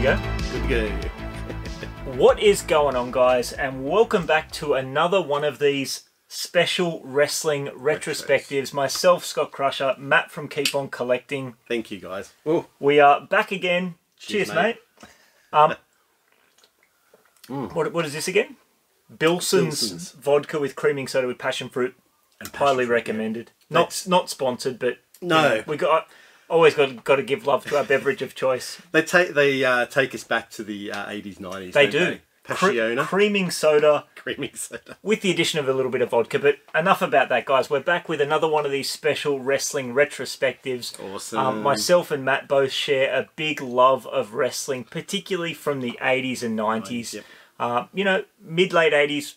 to go? Good to go. What is going on, guys? And welcome back to another one of these special wrestling retrospectives. Myself, Scott Crusher, Matt from Keep On Collecting. Thank you, guys. Oh, We are back again. Cheers, Cheers, mate. mate. Um, what, what is this again? Billson's, Billson's. vodka with creaming soda with passion fruit. and Highly fruit, recommended. Not That's- not sponsored, but you No. know, we got always got got to give love to our beverage of choice. They take they uh, take us back to the uh, 80s, 90s. They don't. They? Cre- creaming soda creaming soda. with the addition of a little bit of vodka. But enough about that, guys. We're back with another one of these special wrestling retrospectives. Awesome. Um, myself and Matt both share a big love of wrestling, particularly from the 80s and 90s. Yep. Uh, you know, mid late 80s,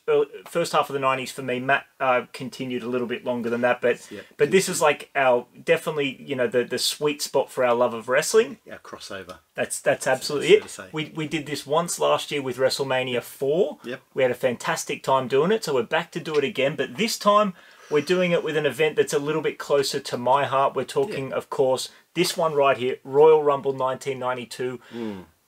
first half of the 90s for me. Matt uh, continued a little bit longer than that, but Yep. but this is like our definitely you know the the sweet spot for our love of wrestling. Yeah, crossover. That's that's absolutely to it. We we did this once last year with WrestleMania four. Yep. We had a fantastic time doing it, so we're back to do it again. But this time we're doing it with an event that's a little bit closer to my heart. We're talking, of course, this one right here, Royal Rumble 1992.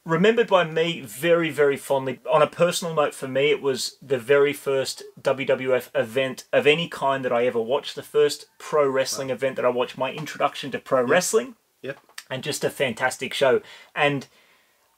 Remembered by me very, very fondly. On a personal note, for me, it was the very first WWF event of any kind that I ever watched. The first pro wrestling event that I watched. My introduction to pro wrestling Yep. and just a fantastic show. And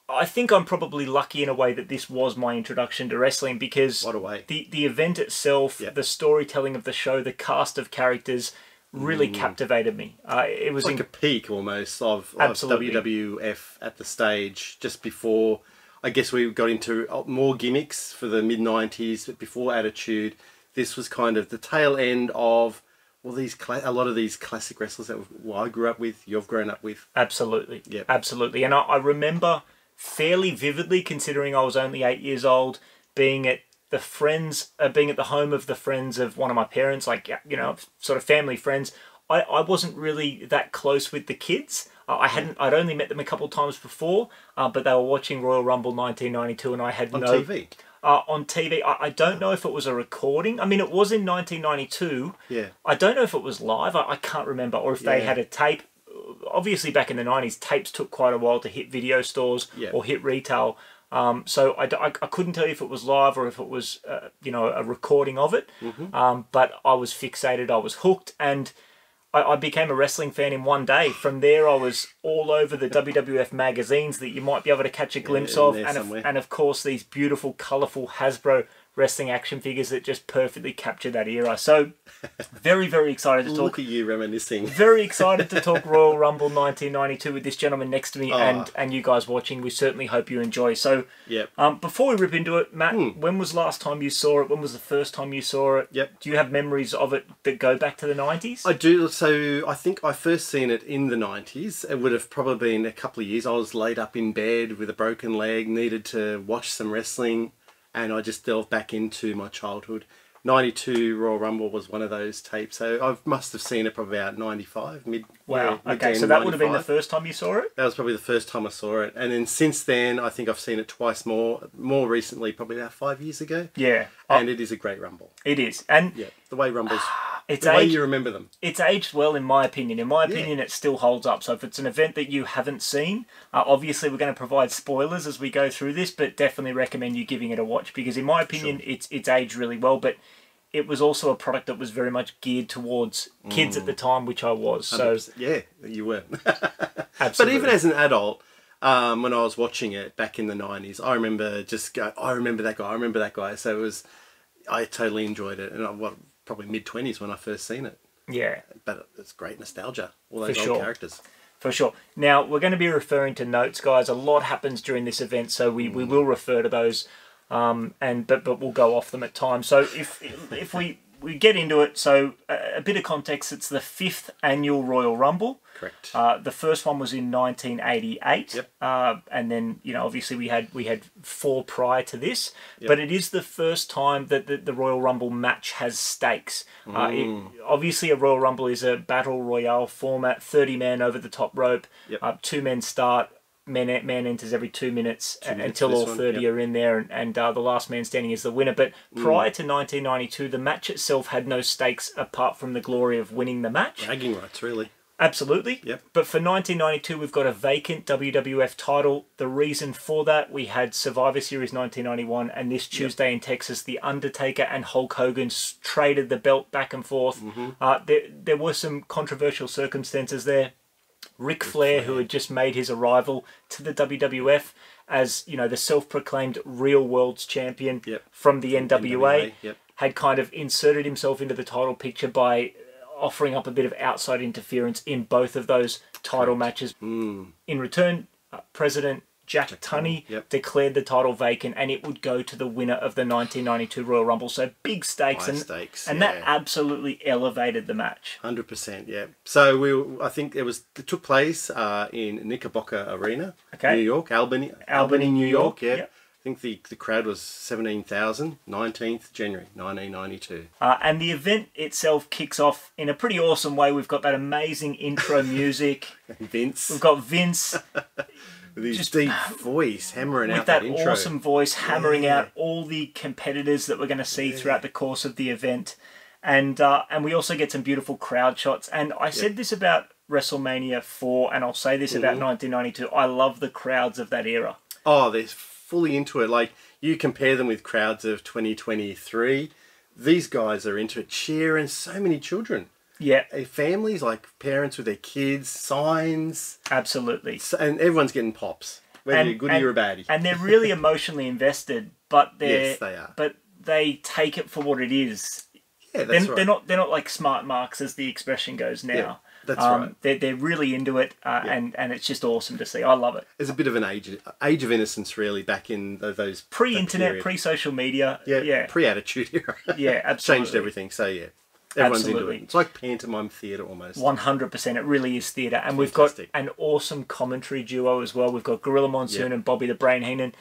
I think I'm probably lucky in a way that this was my introduction to wrestling because What a way. the the event itself, Yep. the storytelling of the show, the cast of characters really captivated me. Uh, it was Mm. Like in- a peak almost of, of WWF at the stage just before. I guess we got into uh, more gimmicks for the mid 90s, but before Attitude, this was kind of the tail end of. Well, these a lot of these classic wrestlers that well, I grew up with, you've grown up with. Absolutely. yeah, Absolutely. And I, I remember fairly vividly, considering I was only eight years old, being at the friends, uh, being at the home of the friends of one of my parents, like, you know, sort of family friends. I, I wasn't really that close with the kids. Uh, I hadn't, I'd only met them a couple times before, uh, but they were watching Royal Rumble 1992 and I had On no. TV. Uh, on TV. I, I don't know if it was a recording. I mean, it was in 1992. Yeah. I don't know if it was live. I, I can't remember, or if they had a tape. Obviously, back in the nineties, tapes took quite a while to hit video stores Yeah. or hit retail. Um, so I couldn't tell you if it was live or if it was, uh, you know, a recording of it. Mm-hmm. Um, but I was fixated. I was hooked, and I, I became a wrestling fan in one day. From there, I was all over the WWF magazines that you might be able to catch a glimpse in of, and of, and of course these beautiful, colourful Hasbro wrestling action figures that just perfectly capture that era. So, very, very excited to talk. Look at you reminiscing. Very excited to talk Royal Rumble 1992 with this gentleman next to me Ah. and and you guys watching. We certainly hope you enjoy. So, Yep. um, before we rip into it, Matt, when was last time you saw it? When was the first time you saw it? Yep. Do you have memories of it that go back to the 90s? I do. So I think I first seen it in the nineties. It would have probably been a couple of years. I was laid up in bed with a broken leg, needed to watch some wrestling, and I just delved back into my childhood. Ninety two Royal Rumble was one of those tapes. So I must have seen it probably about ninety five mid. wow. yeah, okay, so that would have been the first time you saw it? That was probably the first time I saw it, and then since then I think I've seen it twice more. More recently, probably about five years ago, Yeah. And it is a great Rumble. it is. And Yeah, the way Rumbles, it's the way aged, you remember them. it's aged well in my opinion. In my opinion, it still holds up. So if it's an event that you haven't seen, uh, obviously we're going to provide spoilers as we go through this, but definitely recommend you giving it a watch because in my opinion, it's it's aged really well. But it was also a product that was very much geared towards kids at the time, which I was. So 100%. yeah, you were. absolutely. But even as an adult, um, when I was watching it back in the nineties, I remember just go, I remember that guy, I remember that guy. So it was, I totally enjoyed it, and I what probably mid twenties when I first seen it. yeah, But it's great nostalgia, all those For old sure. characters. For sure. Now we're going to be referring to notes, guys. A lot happens during this event, so we, we will refer to those, um, and but but we'll go off them at times. So if if we we get into it, so a, a bit of context. It's the fifth annual Royal Rumble. Correct. Uh, the first one was in 1988, Yep. uh, and then you know obviously we had we had four prior to this, but it is the first time that the, the Royal Rumble match has stakes. Uh, it, Mm. obviously, a Royal Rumble is a battle royale format, 30 men over the top rope, Yep. uh, two men start. Man, man enters every two minutes, a- minutes until all one, 30 yep. are in there, and, and uh, the last man standing is the winner. But Mm. prior to 1992, the match itself had no stakes apart from the glory of winning the match. Bragging rights, really. Absolutely. Yep. But for 1992, we've got a vacant WWF title. The reason for that, we had Survivor Series 1991, and this Tuesday in Texas, The Undertaker and Hulk Hogan traded the belt back and forth. Mm-hmm. Uh, there, there were some controversial circumstances there. Ric Flair, who had just made his arrival to the WWF as you know the self-proclaimed real world's champion Yep. from the NWA, NWA, yep. had kind of inserted himself into the title picture by offering up a bit of outside interference in both of those title matches. Mm. In return, uh, President Jack, Tunney yep. declared the title vacant, and it would go to the winner of the 1992 Royal Rumble. So big stakes, High and stakes, and that absolutely elevated the match. Hundred percent, yeah. So we, I think it was it took place uh, in Knickerbocker Arena, Okay. New York, Albany, Albany, New York, Yeah, yep. I think the the crowd was 17,000, 19th January, nineteen ninety two. Uh, and the event itself kicks off in a pretty awesome way. We've got that amazing intro music. Vince We've got Vince with his just- deep voice hammering with out that that, intro. awesome voice hammering Yeah. out all the competitors that we're going to see throughout the course of the event and uh, and we also get some beautiful crowd shots and i said this about wrestlemania 4 and i'll say this about Mm-hmm. 1992 i love the crowds of that era Oh, they're fully into it. Like you compare them with crowds of 2023, these guys are into it. Cheering so many children, yeah families like parents with their kids, signs, absolutely and everyone's getting pops. Whether And- you're a goodie and- or a baddie. and they're really emotionally invested but they're Yes, they are. but they take it for what it is yeah, they're, that's right. they're not they're not like smart marks as the expression goes now Yeah, that's um, right. they're, they're really into it uh, and and it's just awesome to see i love it It's a bit of an age age of innocence, really, back in tho- those pre-internet, pre-social media. yeah, Yeah, yeah, pre-attitude era. Yeah, absolutely. Changed everything. So yeah, everyone's Absolutely. into it. It's like pantomime theatre almost. One hundred percent. It really is theatre, and we've got an awesome commentary duo as well. We've got Gorilla Monsoon Yeah. and Bobby the Brain Heenan.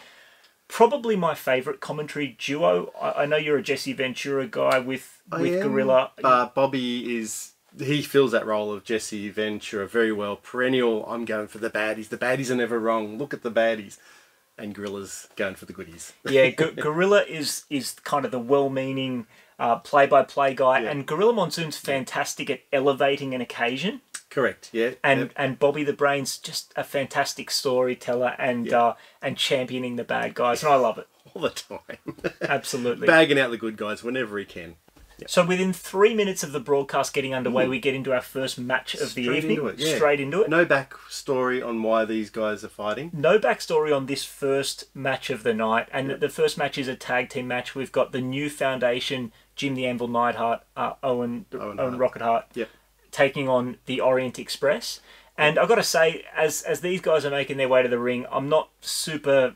Probably my favourite commentary duo. I, I know you're a Jesse Ventura guy with I with am, Gorilla. But Bobby is he fills that role of Jesse Ventura very well. Perennial. I'm going for the baddies. The baddies are never wrong. Look at the baddies. And Gorilla's going for the goodies. yeah, Gorilla is is kind of the well-meaning uh, play-by-play guy, Yeah. and Gorilla Monsoon's fantastic at elevating an occasion. Correct. Yeah. and Yep. and Bobby the Brain's just a fantastic storyteller and Yeah. uh, and championing the bad guys, and I love it all the time, absolutely. bagging out the good guys whenever he can. So within three minutes of the broadcast getting underway, we get into our first match of the Straight evening. into it, yeah. Straight into it. No backstory on why these guys are fighting. No backstory on this first match of the night, and the first match is a tag team match. We've got the new foundation, Jim the Anvil Neidhart, uh, Owen Owen Owen, Hart. Rocket Hart, Yep. taking on the Orient Express. And I've got to say, as as these guys are making their way to the ring, I'm not super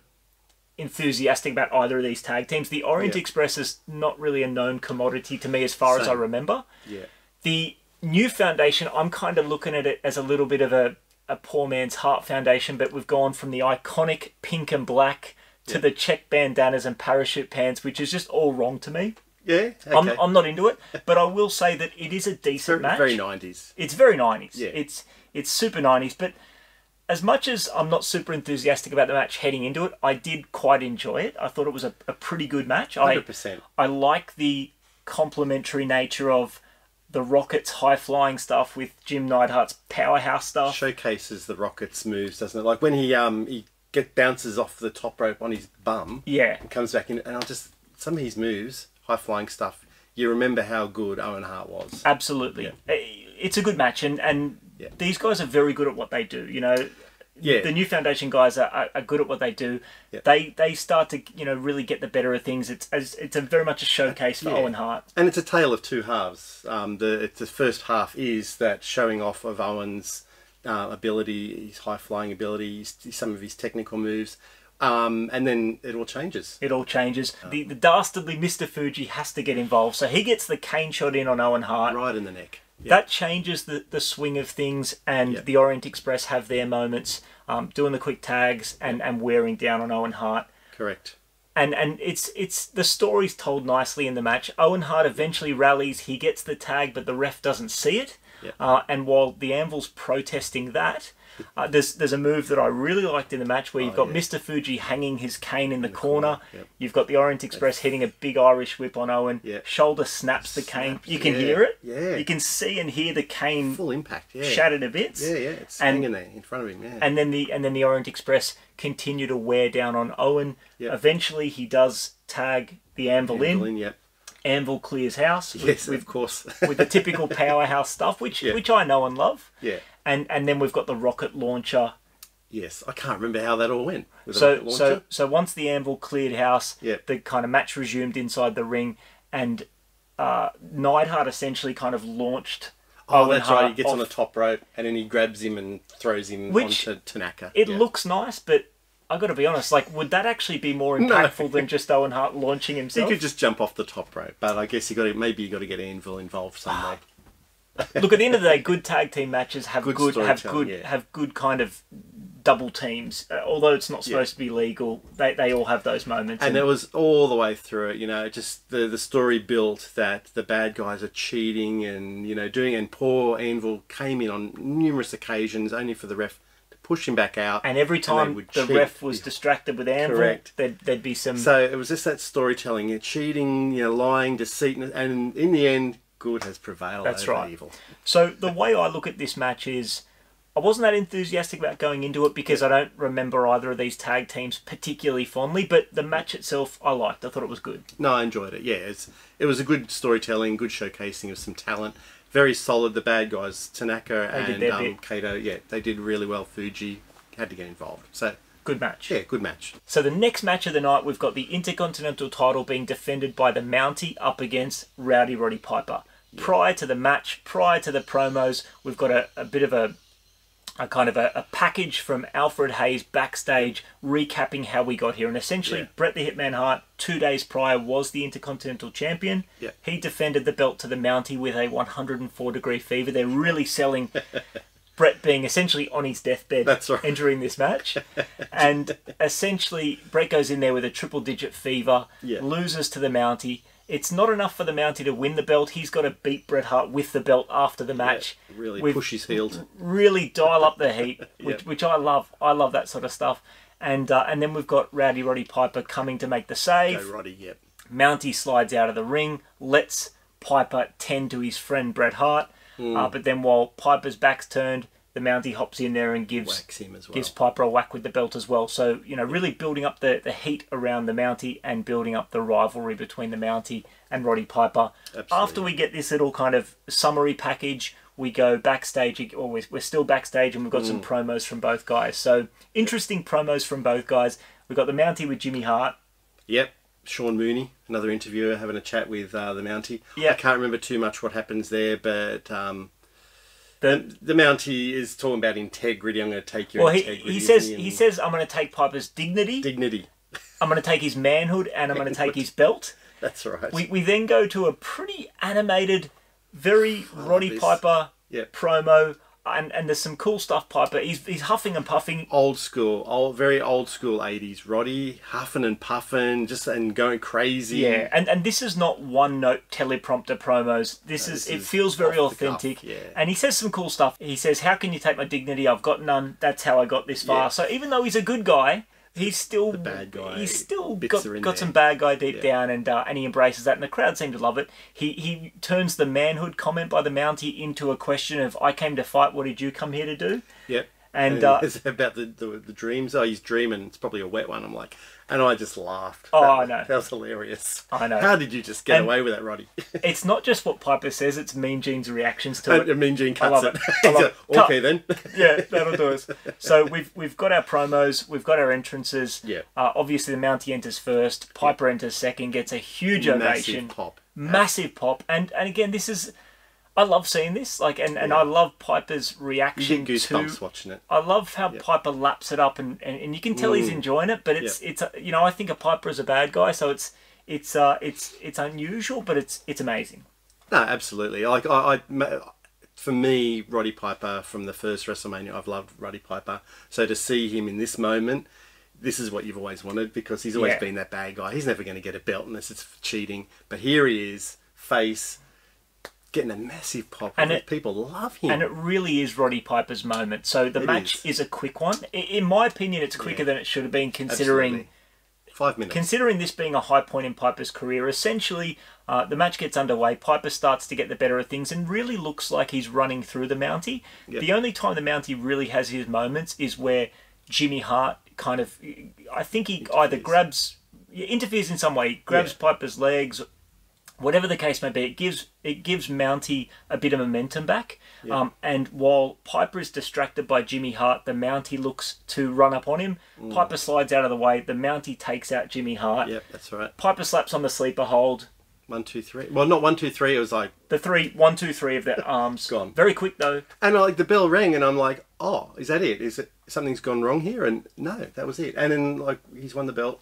enthusiastic about either of these tag teams. The Orient Yeah. Express is not really a known commodity to me as far as I remember. Yeah. The new foundation, I'm kind of looking at it as a little bit of a, a poor man's Hart foundation, but we've gone from the iconic pink and black to the check bandanas and parachute pants, which is just all wrong to me. Yeah. Okay. I'm, I'm not into it, but I will say that it is a decent very, match. very 90s. It's very 90s. Yeah. It's it's super 90s, but as much as I'm not super enthusiastic about the match heading into it, I did quite enjoy it. I thought it was a, a pretty good match. I 100%. I like the complementary nature of the Rockets high flying stuff with Jim Neidhart's powerhouse stuff. Showcases the Rockets moves, doesn't it? Like when he um he get bounces off the top rope on his bum Yeah, and comes back in, and I'll just some of his moves, high flying stuff. You remember how good Owen Hart was. absolutely. Eh, It's a good match, and and Yeah. these guys are very good at what they do. You know, Yeah. the new foundation guys are, are, good at what they do. Yeah. They they start to you know really get the better of things. It's as it's a very much a showcase for Yeah. Owen Hart. And it's a tale of two halves. Um, the it's the first half is that showing off of Owen's uh, ability, his high flying ability, his, some of his technical moves, um, and then it all changes. It all changes. The the dastardly Mr. Fuji has to get involved, so he gets the cane shot in on Owen Hart. Right in the neck. Yeah. That changes the, the swing of things, and Yeah. the Orient Express have their moments, um, doing the quick tags and, and wearing down on Owen Hart. Correct. and and it's it's the story's told nicely in the match. Owen Hart eventually rallies. He gets the tag, but the ref doesn't see it. Yeah. Uh, and while the Anvil's protesting that, uh, there's there's a move that I really liked in the match where you've got Oh, yeah. Mr. Fuji hanging his cane in the, corner. corner, yep. You've got the Orient Express hitting a big Irish whip on Owen. Yeah. Shoulder snaps the cane. You can yeah, hear it. yeah. You can see and hear the cane Full impact. Yeah. shattered to bits. Yeah, yeah. It's And- hanging there in front of him. Yeah. and then the and then the Orient Express continue to wear down on Owen. Yep. Eventually, he does tag the Anvil in. Mandolin, yep. Anvil clears house with, Yes, with, of course. with the typical powerhouse stuff, which Yeah. which I know and love. yeah. And and then we've got the rocket launcher. Yes. I can't remember how that all went. So so so once the Anvil cleared house, Yep. the kind of match resumed inside the ring, and uh, Neidhart essentially kind of launched. Oh, Owen that's right. He Hart gets on off. the top rope and then he grabs him and throws him Which- onto Tanaka. It Yeah. looks nice, but I got to be honest. Like, would that actually be more No. impactful than just Owen Hart launching himself? He could just jump off the top rope, but I guess you got to maybe you got to get Anvil involved some way. Look, at the end of the day, good tag team matches have Good good, have good yeah. have good kind of double teams. Uh, although it's not supposed to be legal, they, they all have those moments. And it was all the way through it, you know, just the the story built that the bad guys are cheating and you know doing, and poor Anvil came in on numerous occasions only for the ref to push him back out. and every time would the cheat. ref was distracted with Anvil, Correct. there'd, there'd be some. So it was just that storytelling, you know, cheating, you know, lying, deceit, and in the end, good has prevailed That's over right. evil. So the way I look at this match is, I wasn't that enthusiastic about going into it because I don't remember either of these tag teams particularly fondly. But the match itself, I liked. I thought it was good. No, I enjoyed it. Yeah, it's, it was a good storytelling, good showcasing of some talent. Very solid. The bad guys, Tanaka They and um. Kato, yeah, they did really well. Fuji had to get involved. So Good match. yeah, good match. So the next match of the night, we've got the Intercontinental title being defended by the Mountie up against Rowdy Roddy Piper. Prior to the match, prior to the promos, we've got a, a bit of a, a kind of a, a package from Alfred Hayes backstage recapping how we got here. And essentially, Yeah. Bret the Hitman Hart, two days prior, was the Intercontinental Champion. Yeah. He defended the belt to the Mountie with a 104 degree fever. They're really selling Bret being essentially on his deathbed That's right. entering this match. and essentially, Bret goes in there with a triple digit fever, Yeah. loses to the Mountie. It's not enough for the Mountie to win the belt. He's got to beat Bret Hart with the belt after the match. Really With- push his heels. Really dial up the heat, which, Yep. which I love. I love that sort of stuff. And uh, and then we've got Rowdy Roddy Piper coming to make the save. Go Roddy, yep. Mountie slides out of the ring, lets Piper tend to his friend Bret Hart. Hmm. Uh, but then while Piper's back's turned, the Mountie hops in there and gives Whacks him as well. gives Piper a whack with the belt as well. So you know, really building up the, the heat around the Mountie and building up the rivalry between the Mountie and Roddy Piper. Absolutely. After we get this little kind of summary package, we go backstage, or we're, we're still backstage, and we've got Mm. some promos from both guys. So interesting promos from both guys. We've got the Mountie with Jimmy Hart. Yep. Sean Mooney, another interviewer, having a chat with uh, the Mountie. Yeah. I can't remember too much what happens there, but um, The, the Mountie is talking about integrity. I'm going to take your well, he, integrity. he says isn't he says I'm going to take Piper's dignity. dignity. I'm going to take his manhood, and I'm going to take his belt. That's right. We, we then go to a pretty animated, very Roddy this. Piper Yep. promo, and, and there's some cool stuff. Piper, he's, he's huffing and puffing. old school, old, very old school 80s. Roddy huffing and puffing, just and going crazy. Yeah, and, and this is not one note teleprompter promos. This No, is this it feels very cuff, authentic. yeah. And he says some cool stuff. He says, "How can you take my dignity? I've got none. That's how I got this far." Yeah. So even though he's a good guy, he's still the bad guy He's still got, got there. some bad guy deep Yeah. down, and uh, and he embraces that, and the crowd seem to love it. He he turns the manhood comment by the Mountie into a question of, "I came to fight. What did you come here to do?" Yep. And, uh, it's about the, the the dreams. Oh, he's dreaming. It's probably a wet one. I'm like, and I just laughed. Oh, that, I know. That was hilarious. I know. How did you just get And- away with that, Roddy? It's not just what Piper says; it's Mean Gene's reactions to it. and Mean Gene I love cuts it. it. I love it. Okay then. yeah, that'll do us. So we've we've got our promos, we've got our entrances. Yeah. Uh, obviously, the Mountie enters first. Piper enters second, gets a huge ovation, Massive pop. massive pop, and and again, this is. I love seeing this, like, and, and I love Piper's You reaction goosebumps to. watching it. I love how Piper laps it up, and, and, and you can tell he's Mm. enjoying it. But it's it's a, you know I think a Piper is a bad guy, so it's it's uh it's it's unusual, but it's it's amazing. No, absolutely. Like I, I for me, Roddy Piper from the first WrestleMania, I've loved Roddy Piper. So to see him in this moment, this is what you've always wanted because he's always Yeah. been that bad guy. He's never going to get a belt unless it's cheating. But here he is, face, getting a massive pop. And it- people love him. And it really is Roddy Piper's moment. So the It match is. is. a quick one. In my opinion, it's quicker Yeah. than it should have been, considering Absolutely. Five minutes. considering this being a high point in Piper's career. Essentially, uh, the match gets underway. Piper starts to get the better of things and really looks like he's running through the Mountie. Yep. The only time the Mountie really has his moments is where Jimmy Hart kind of, I think he either grabs, interferes in some way, grabs Yeah. Piper's legs, whatever the case may be, it gives it gives Mountie a bit of momentum back. Um, and while Piper is distracted by Jimmy Hart, the Mountie looks to run up on him. Mm. Piper slides out of the way. The Mountie takes out Jimmy Hart. Yep, that's right. Piper slaps on the sleeper hold. One, two, three. Well, not one, two, three. It was like, The three, one, two, three of their arms. Gone. Very quick though. and like the bell rang, and I'm like, oh, is that it? Is it something's gone wrong here? And no, that was it. And then like he's won the belt,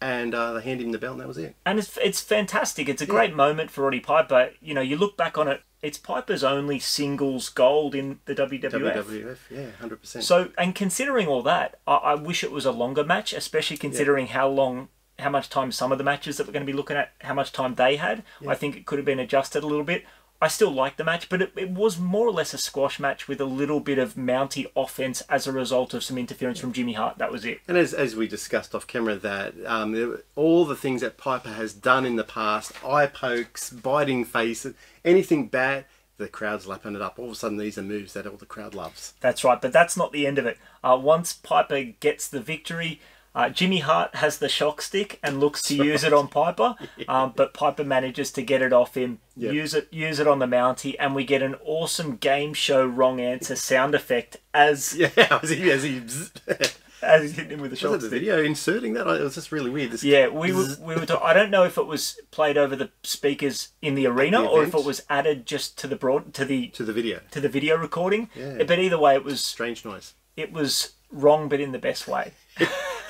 and uh, they hand him the belt, and that was it. And it's it's fantastic. It's a great moment for Roddy Piper. You know, you look back on it, it's Piper's only singles gold in the WWF. WWF, yeah, hundred percent. So, and considering all that, I, I wish it was a longer match, especially considering how long, how much time some of the matches that we're going to be looking at, how much time they had. I think it could have been adjusted a little bit. I still like the match, but it, it was more or less a squash match with a little bit of Mountie offense as a result of some interference from Jimmy Hart. That was it. And as, as we discussed off camera, that um, all the things that Piper has done in the past, eye pokes, biting faces, anything bad, the crowd's lapping it up. All of a sudden, these are moves that all the crowd loves. That's right, but that's not the end of it. Uh, once Piper gets the victory, uh, Jimmy Hart has the shock stick and looks to use it on Piper, um, but Piper manages to get it off him, Yep. use it, use it on the Mountie, and we get an awesome game show wrong answer sound effect as Yeah, as he, as he was as he's hitting him with the shock the stick. video inserting that? It was just really weird. This Yeah, we were, we were. ta- I don't know if it was played over the speakers in the arena the or if it was added just to the broad to the to the video. to the video recording. Yeah. But either way, it was Strange noise. it was wrong, but in the best way.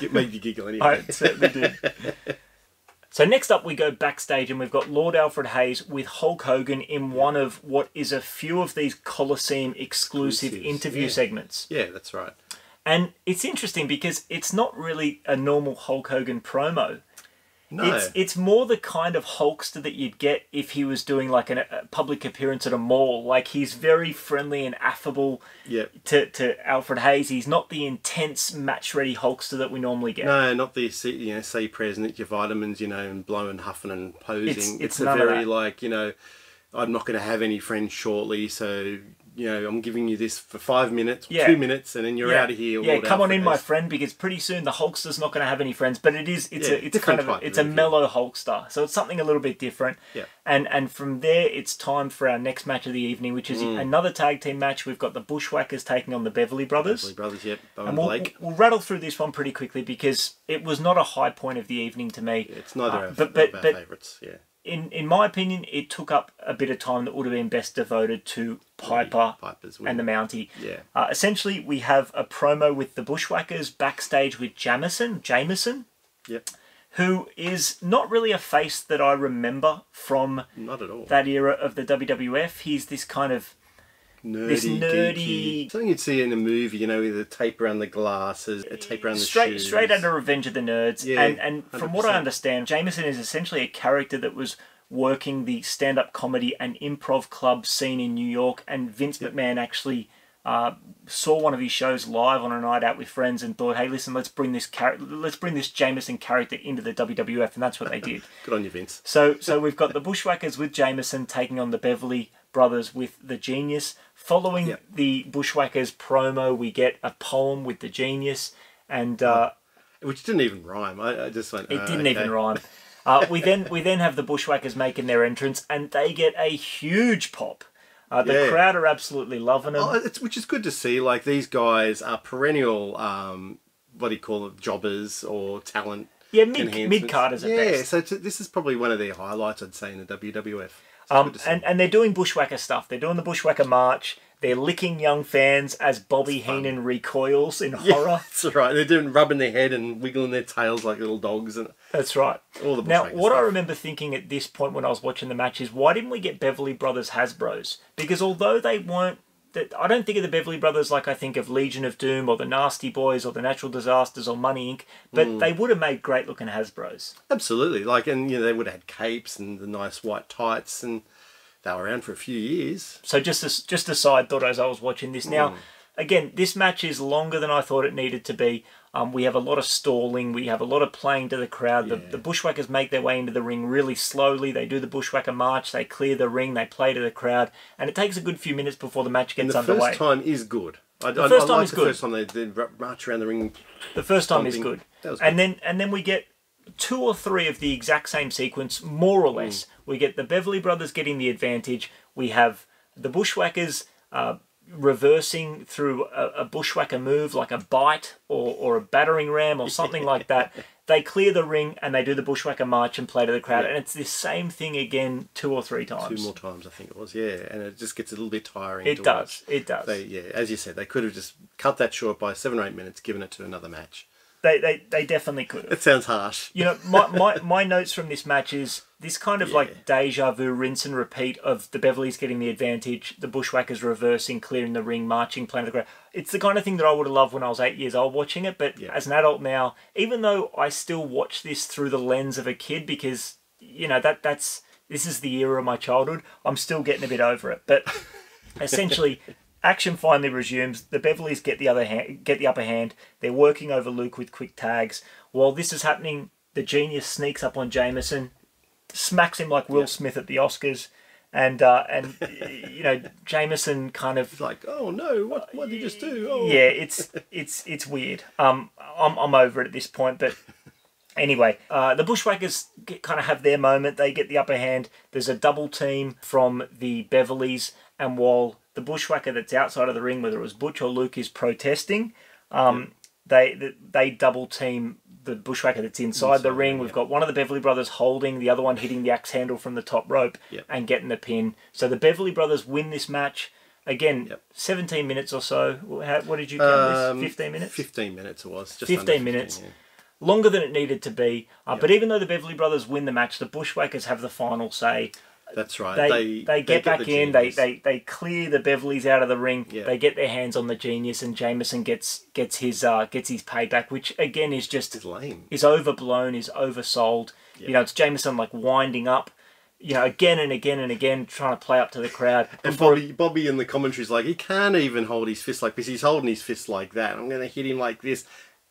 It made you giggle anyway. I anyway. certainly did. So next up, we go backstage, and we've got Lord Alfred Hayes with Hulk Hogan in one of what is a few of these Coliseum exclusive Exclusives, interview yeah. segments. yeah, that's right. And it's interesting because it's not really a normal Hulk Hogan promo. No, It's it's more the kind of Hulkster that you'd get if he was doing like an, a public appearance at a mall. Like he's very friendly and affable yeah. to, to Alfred Hayes. He's not the intense match ready Hulkster that we normally get. No, not the you know say present your vitamins, you know, and blowing, huffing, and posing. It's- It's, it's a very like you know, I'm not going to have any friends shortly, so you know, I'm giving you this for five minutes, or Yeah. two minutes, and then you're yeah. out of here. Yeah, come on in, my friend, because pretty soon the Hulkster's not going to have any friends. But it is, it's Yeah, a, it's kind of, a, it's a mellow Hulkster. So it's something a little bit different. Yeah. And and from there, it's time for our next match of the evening, which is Mm. another tag team match. We've got the Bushwhackers taking on the Beverly Brothers. Beverly Brothers, yep, Bowen And we'll, Blake. we'll rattle through this one pretty quickly because it was not a high point of the evening to me. It's neither Uh, of, but- but- but- favourites. Yeah, In in my opinion, it took up a bit of time that would have been best devoted to Piper Piper's and the. Mountie. Yeah. Uh, essentially, we have a promo with the Bushwhackers backstage with Jameson, Jameson. Yep, who is not really a face that I remember from not at all. that era of the WWF. He's this kind of nerdy, this nerdy- geeky- something you'd see in a movie. You know, with a tape around the glasses, a tape around the straight shoes. straight out of Revenge of the Nerds. Yeah, and and from what I understand, Jameson is essentially a character that was working the stand up comedy and improv club scene in New York, and Vince McMahon actually. Uh, saw one of his shows live on a night out with friends and thought, "Hey, listen, let's bring this char- let's bring this Jameson character into the WWF," and that's what they did. Good on you, Vince. So, so we've got the Bushwhackers with Jameson taking on the Beverly Brothers with the Genius. Following Yep. the Bushwhackers promo, we get a poem with the Genius, and uh, Which didn't even rhyme. I, I just went. it "Oh, didn't okay." even rhyme. Uh, we then we then have the Bushwhackers making their entrance, and they get a huge pop. Uh, the Yeah. crowd are absolutely loving them. Oh, it's, which is good to see. Like these guys are perennial. Um, what do you call it? Jobbers or talent. yeah, mid mid carders. Yeah, best. so this is probably one of their highlights, I'd say, in the WWF. Um, good to see. and, and they're doing bushwhacker stuff. They're doing the bushwhacker march. They're licking young fans as Bobby Heenan recoils in yeah, horror. that's right. They're doing rubbing their head and wiggling their tails like little dogs, and That's right. all the Now, what I remember thinking at this point when I was watching the match is why didn't we get Beverly Brothers Hasbro's? Because although they weren't, that I don't think of the Beverly Brothers like I think of Legion of Doom or the Nasty Boys or the Natural Disasters or Money Inc. But Mm. they would have made great looking Hasbro's. Absolutely. Like, and you know, they would have had capes and the nice white tights, and they were around for a few years. So just a, just a side thought as I was watching this. Now, Mm. again, this match is longer than I thought it needed to be. Um, we have a lot of stalling. We have a lot of playing to the crowd. The, Yeah. the bushwhackers make their way into the ring really slowly. They do the bushwhacker march. They clear the ring. They play to the crowd, and it takes a good few minutes before the match And gets the underway. first time is good. I, The I- first I time like is the good. first time they r- march around the ring. The first time is Stomping. good. And then and then we get two or three of the exact same sequence, more or Mm. less. We get the Beverly brothers getting the advantage. We have the Bushwhackers uh, reversing through a, a bushwhacker move like a bite or, or a battering ram or something like that. They clear the ring and they do the bushwhacker march and play to the crowd. Yeah. And it's the same thing again two or three times. Two more times, I think it was. Yeah, and it just gets a little bit tiring. It to does. Watch. It does. They, yeah, as you said, they could have just cut that short by seven or eight minutes, given it to another match. They, they, they definitely could have. It sounds harsh. You know, my, my, my notes from this match is this kind of Yeah. like deja vu, rinse and repeat of the Beverleys getting the advantage, the Bushwhackers reversing, clearing the ring, marching, playing the crowd. It's the kind of thing that I would have loved when I was eight years old watching it. But Yeah. as an adult now, even though I still watch this through the lens of a kid because you know that that's this is the era of my childhood, I'm still getting a bit over it. But essentially. Action finally resumes. The Beverleys get the other hand, get the upper hand. They're working over Luke with quick tags. While this is happening, the genius sneaks up on Jameson, smacks him like Will Yeah. Smith at the Oscars, and uh, and you know Jameson kind of It's like, oh no, what what did you just do? Oh. yeah, it's it's it's weird. Um, I'm I'm over it at this point, but anyway, uh, the Bushwhackers get, kind of have their moment. They get the upper hand. There's a double team from the Beverleys, and while the Bushwhacker that's outside of the ring, whether it was Butch or Luke, is protesting, um, they they- they double team the Bushwhacker that's inside, the ring. yeah. We've got one of the Beverly brothers holding, the other one hitting the axe handle from the top rope Yep. and getting the pin. So the Beverly brothers win this match. Again, Yep. 17 minutes or so. How, what did you count Um, this? 15 minutes? Fifteen minutes it was. Just 15 under minutes. yeah. Longer than it needed to be. Uh, But even though the Beverly brothers win the match, the Bushwhackers have the final say. That's right. They, they, get back the in, they, genius. they, they clear the Beverleys out of the ring, Yeah. they get their hands on the genius, and Jameson gets gets his uh, gets his payback, which again is just It's lame. is overblown, is oversold. You know, it's Jameson like winding up, you know, again and again and again, trying to play up to the crowd. And Bobby, Bobby in the commentary's like, he can't even hold his fist like this. He's holding his fist like that. I'm going to hit him like this,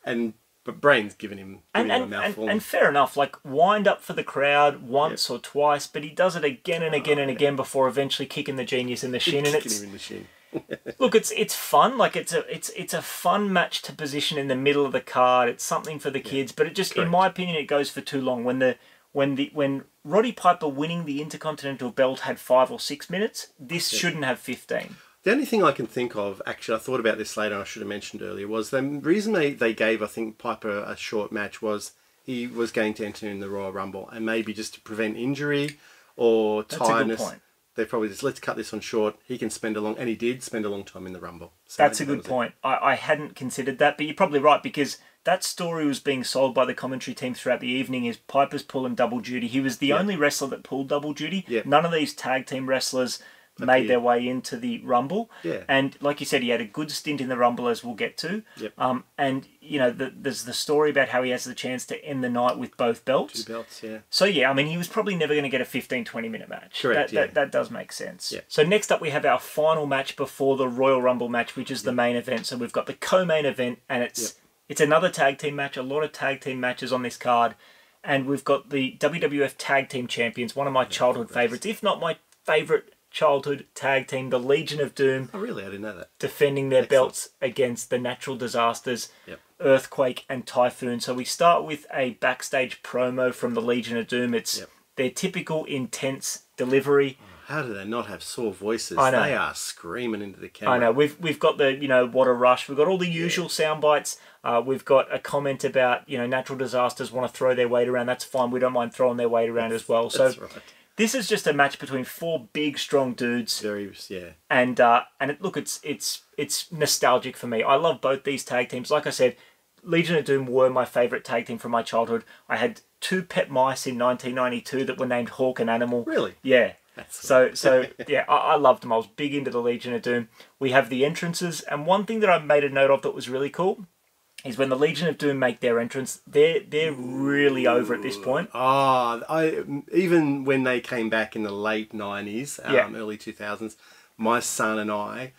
and but Brain's given him, and, him a and, and, mouthful. and fair enough, like wind up for the crowd once or twice, but he does it again and oh, again and again before eventually kicking the genius in the shin. And it's him in the shin. look, it's it's fun. Like it's a it's it's a fun match to position in the middle of the card. It's something for the kids, but it just, in my opinion, it goes for too long. When the when the when Roddy Piper winning the Intercontinental belt had five or six minutes, this shouldn't have fifteen. The only thing I can think of, actually, I thought about this later, and I should have mentioned earlier, was the reason they, they gave, I think, Piper a short match was he was going to enter in the Royal Rumble, and maybe just to prevent injury or a good tiredness. point. They probably just let's cut this one short. He can spend a long, and he did spend a long time in the Rumble. So That's a good that point. I, I hadn't considered that, but you're probably right because that story was being sold by the commentary team throughout the evening. Is Piper's pulling double duty? He was the Yeah. only wrestler that pulled double duty. Yeah. None of these tag team wrestlers made their way into the Rumble. Yeah. And like you said, he had a good stint in the Rumble, as we'll get to. Yep. Um, and you know, the, there's the story about how he has the chance to end the night with both belts. Two belts, yeah. So yeah, I mean, he was probably never going to get a 15, 20 minute match. Correct, That, that, yeah. that does make sense. Yeah. So next up, we have our final match before the Royal Rumble match, which is the main event. So we've got the co-main event, and it's Yep. it's another tag team match. A lot of tag team matches on this card, and we've got the WWF Tag Team Champions, one of my childhood favorites, if not my favorite childhood tag team, the Legion of Doom, Oh, really? I didn't know that. defending their Excellent. belts against the natural disasters, Yep. earthquake and typhoon. So we start with a backstage promo from the Legion of Doom. It's Yep. their typical intense delivery. How do they not have sore voices? I know. They are screaming into the camera. I know we've we've got the you know what a rush. We've got all the usual sound bites. Uh, we've got a comment about you know natural disasters want to throw their weight around. That's fine. We don't mind throwing their weight around as well. So That's right. This is just a match between four big strong dudes. Very, yeah. and uh, and it, look, it's it's it's nostalgic for me. I love both these tag teams. Like I said, Legion of Doom were my favorite tag team from my childhood. I had two pet mice in 1992 that were named Hawk and Animal. Really? Yeah. That's So so yeah, I, I loved them. I was big into the Legion of Doom. We have the entrances, and one thing that I made a note of that was really cool. Is when the Legion of Doom make their entrance. They're they're really over at this point. Ah, I even when they came back in the late nineties, um, Yeah. early two thousands, my son and I,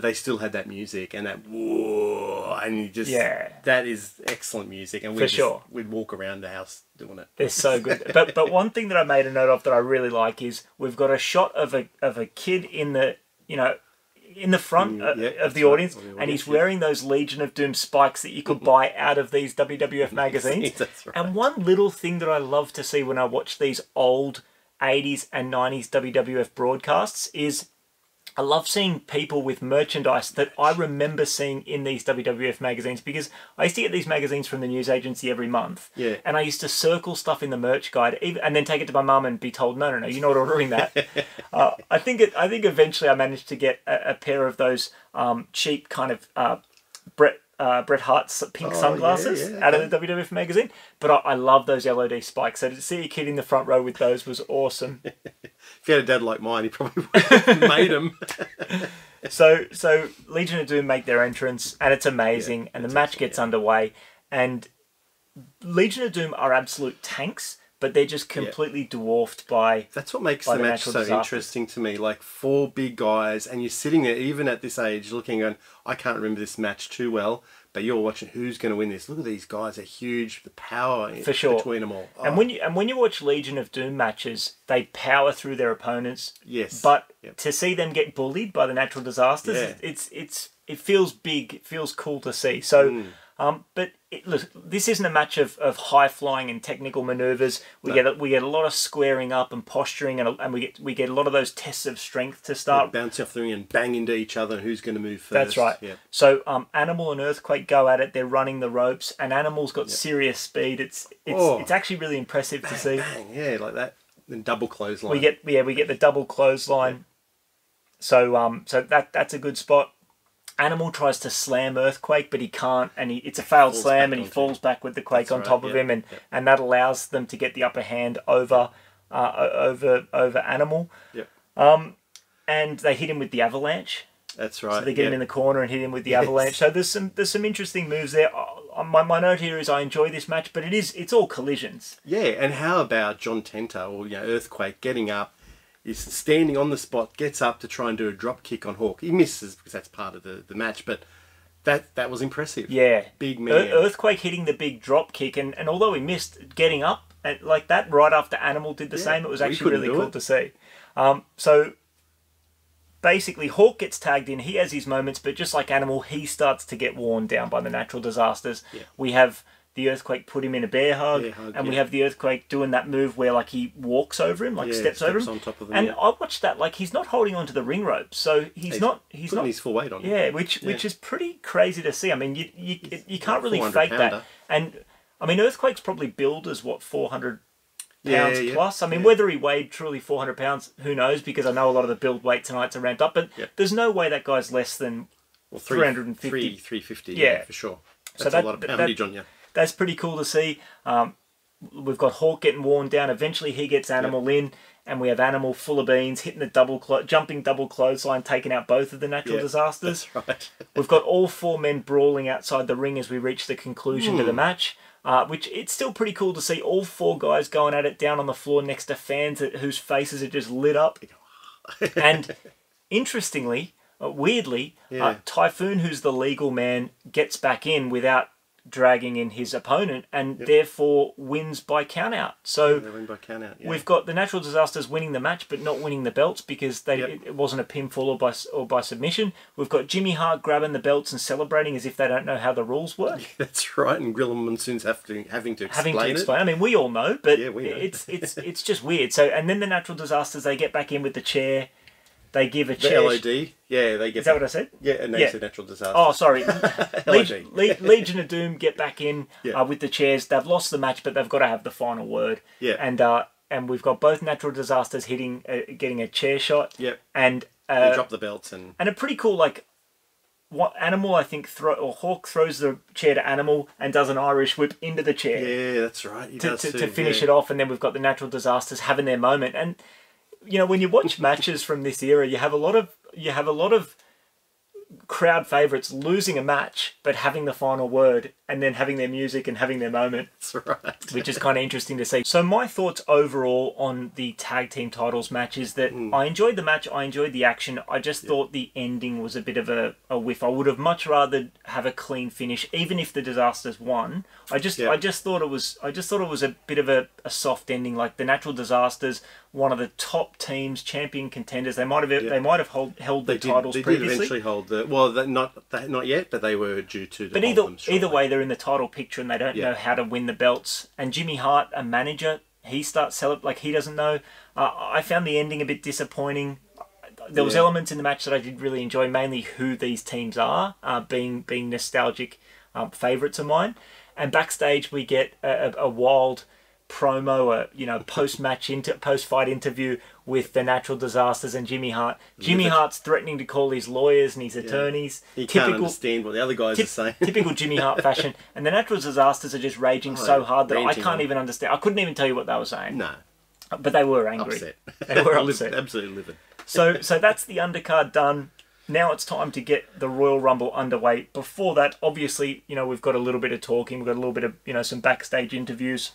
they still had that music and that whoa, and you just Yeah. that is excellent music, and we For just, sure. we'd walk around the house doing it. They're so good. but but one thing that I made a note of that I really like is we've got a shot of a of a kid in the you know in the front Mm, of the audience, the and he's yeah. wearing those Legion of Doom spikes that you could buy out of these WWF magazines. Right. And one little thing that I love to see when I watch these old 80s and 90s WWF broadcasts is I love seeing people with merchandise that I remember seeing in these WWF magazines because I used to get these magazines from the news agency every month. Yeah. And I used to circle stuff in the merch guide even, and then take it to my mum and be told, no, no, no, you're not ordering that. uh, I think it, I think eventually I managed to get a, a pair of those um, cheap kind of uh, Bret uh, Bret Hart's pink Oh, yeah, sunglasses yeah, out of the WWF magazine. But I, I love those LOD spikes. So to see a kid in the front row with those was awesome. If you had a dad like mine, he probably would have made them. so so Legion of Doom make their entrance and it's amazing Yeah, and the match awesome, gets yeah. underway and Legion of Doom are absolute tanks but they're just completely dwarfed by That's what makes the the match so disasters. interesting to me. Like four big guys, and you're sitting there, even at this age, looking and I can't remember this match too well, but you're watching who's going to win this. Look at these guys; they're huge. The power For sure. between them all. and Oh, when you and when you watch Legion of Doom matches they power through their opponents yes, but Yep. to see them get bullied by the natural disasters Yeah. it's it's it feels big it feels cool to see so Mm. Um but it, look this isn't a match of, of high flying and technical maneuvers we No. get a, we get a lot of squaring up and posturing and, and we get we get a lot of those tests of strength to start bounce off the ring and bang into each other. and Who's going to move first? that's right. Yeah, So um, Animal and Earthquake go at it. They're running the ropes, and Animal's got serious speed. It's it's Oh. it's actually really impressive to see. bang, yeah, like that. Then double clothesline. We get yeah we get the double clothesline. So um so that that's a good spot. Animal tries to slam Earthquake, but he can't, and he, it's a failed Falls slam, and he falls back with the quake That's on right, top of yeah, him, and, yeah. and that allows them to get the upper hand over uh, over over Animal, Yep, and they hit him with the avalanche. that's right. So they get him in the corner and hit him with the Yes. avalanche. So there's some there's some interesting moves there. Uh, my, my note here is I enjoy this match, but it is it's all collisions. Yeah, and how about John Tenta or you know Earthquake getting up, is standing on the spot, gets up to try and do a drop kick on Hawk. He misses because that's part of the, the match, but that that was impressive. Yeah, Big man. Earthquake hitting the big drop kick, and, and although he missed getting up and like that right after Animal did the Yeah, same, it was actually really cool it. to see. Um, so basically, Hawk gets tagged in. He has his moments, but just like Animal, he starts to get worn down by the natural disasters. Yeah. We have the earthquake put him in a bear hug, Bear hug, and we have the earthquake doing that move where like he walks over him, like Yeah, steps, over him. on top of him, and yeah. I watched that like he's not holding onto the ring rope, so he's, not he's not his full weight on. yeah, which which Yeah. is pretty crazy to see. I mean, you you, you can't really 400 fake that. And I mean, Earthquake's probably billed as what four hundred pounds yeah, plus. I mean, yeah. whether he weighed truly four hundred pounds, who knows? Because I know a lot of the build weight tonight's are ramped up, but Yeah. there's no way that guy's less than. well, 350. 3, 350. Yeah. Yeah, for sure. So That's that- a lot of that- poundage on you. That's pretty cool to see. Um, we've got Hawk getting worn down. Eventually, he gets Animal in, and we have Animal full of beans hitting the double, clo- jumping double clothesline, taking out both of the natural Yeah, disasters. That's right. We've got all four men brawling outside the ring as we reach the conclusion Hmm. to the match. Uh, which it's still pretty cool to see all four guys going at it down on the floor next to fans that, whose faces are just lit up. and interestingly, uh, weirdly, uh, Typhoon, who's the legal man, gets back in without dragging in his opponent and therefore wins by countout. So count out. Yeah. We've got the natural disasters winning the match, but not winning the belts because they Yep. it, wasn't a pinfall or by or by submission. We've got Jimmy Hart grabbing the belts and celebrating as if they don't know how the rules work, That's right, and Gorilla Monsoon's have to, having to explain having to it. I mean, we all know, but Yeah, know. it's it's it's just weird. So, and then the natural disasters, they get back in with the chair. They give a The chair. LOD, yeah, they get Is that what I said? Yeah, and Yeah. they a natural disaster. Oh, sorry. LOD. Legion, Le- Legion of Doom get back in Yeah. uh, with the chairs. They've lost the match, but they've got to have the final word. Yeah. And uh, and we've got both natural disasters hitting, uh, getting a chair shot. Yep. And They uh, drop the belts and and a pretty cool like. What animal I think throw or Hawk throws the chair to animal and does an Irish whip into the chair yeah, that's right. To, does to, to finish yeah. it off, and then we've got the natural disasters having their moment. And you know, when you watch matches from this era, you have a lot of you have a lot of crowd favorites losing a match but having the final word and then having their music and having their moment That's right. which is kind of interesting to see. So my thoughts overall on the tag team titles match is that Hmm. I enjoyed the match, I enjoyed the action. I just thought the ending was a bit of a, a whiff. I would have much rather have a clean finish, even if the disasters won. I just Yeah. I just thought it was I just thought it was a bit of a, a soft ending. Like the natural disasters, one of the top teams, champion contenders. They might have they might have hold, held They the did, titles they did eventually hold the well, they- not they- not yet, but they were due to. But either them either way, they're in the title picture and they don't Yeah. know how to win the belts. And Jimmy Hart, a manager, he starts selling like he doesn't know. Uh, I found the ending a bit disappointing. There was Yeah. elements in the match that I did really enjoy, mainly who these teams are, uh, being being nostalgic um, favourites of mine. And backstage, we get a, a, a wild promo, a you know post match inter post fight interview with the natural disasters and Jimmy Hart. Jimmy Livid. Hart's threatening to call his lawyers and his attorneys. He can't understand what the other guys are saying. typical Jimmy Hart fashion. And the natural disasters are just raging Oh, so hard that I can't on. even understand. I couldn't even tell you what they were saying. no, But they were angry. upset. They were upset. Absolutely livid. So so that's the undercard done. Now it's time to get the Royal Rumble underway. Before that, obviously, you know, we've got a little bit of talking, we've got a little bit of, you know, some backstage interviews.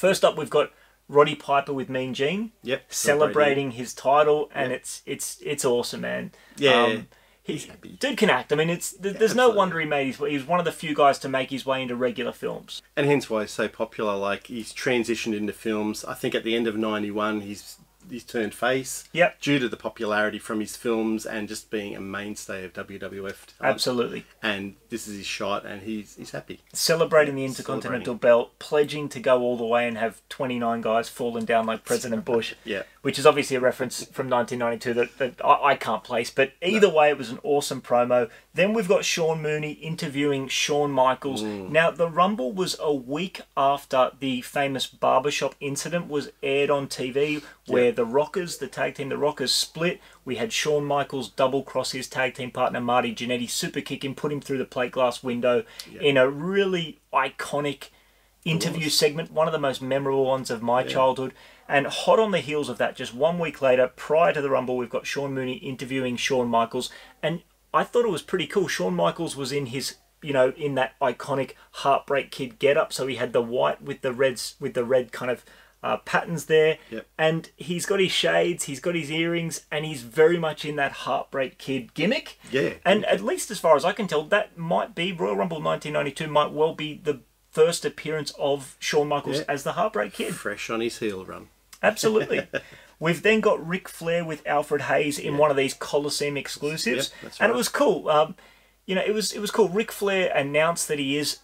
First up, we've got Roddy Piper with Mean Gene Yep. celebrating his title, and it's it's it's awesome, man. Yeah. Um, he, He's happy. dude can act. I mean, it's th- there's no wonder he made his. He was one of the few guys to make his way into regular films. and hence why he's so popular. Like he's transitioned into films. I think at the end of '91, he's he's turned face. Yep. Due to the popularity from his films and just being a mainstay of WWF. Absolutely. And this is his shot, and he's he's happy. Celebrating the Intercontinental Belt, pledging to go all the way and have 29 guys falling down like President Bush. Yeah. Which is obviously a reference from 1992 that, that I, I can't place. But either way, it was an awesome promo. Then we've got Sean Mooney interviewing Shawn Michaels. Mm. Now, the Rumble was a week after the famous barbershop incident was aired on TV, where Yeah. the Rockers, the tag team, the Rockers split. We had Shawn Michaels double cross his tag team partner Marty Jannetty, super kick him, put him through the plate glass window in a really iconic interview segment, one of the most memorable ones of my childhood. And hot on the heels of that, just one week later, prior to the Rumble, we've got Sean Mooney interviewing Shawn Michaels. And I thought it was pretty cool. Shawn Michaels was in his, you know, in that iconic Heartbreak Kid getup. So he had the white with the reds, with the red kind of uh, patterns there. Yep. And he's got his shades, he's got his earrings, and he's very much in that Heartbreak Kid gimmick. Yeah. And at least as far as I can tell, that might be Royal Rumble 1992 might well be the first appearance of Shawn Michaels Yeah. as the Heartbreak Kid. Fresh on his heel run. Absolutely. We've then got Ric Flair with Alfred Hayes in one of these Coliseum exclusives, Yep, that's and it was cool. Um, you know, it was it was cool. Ric Flair announced that he is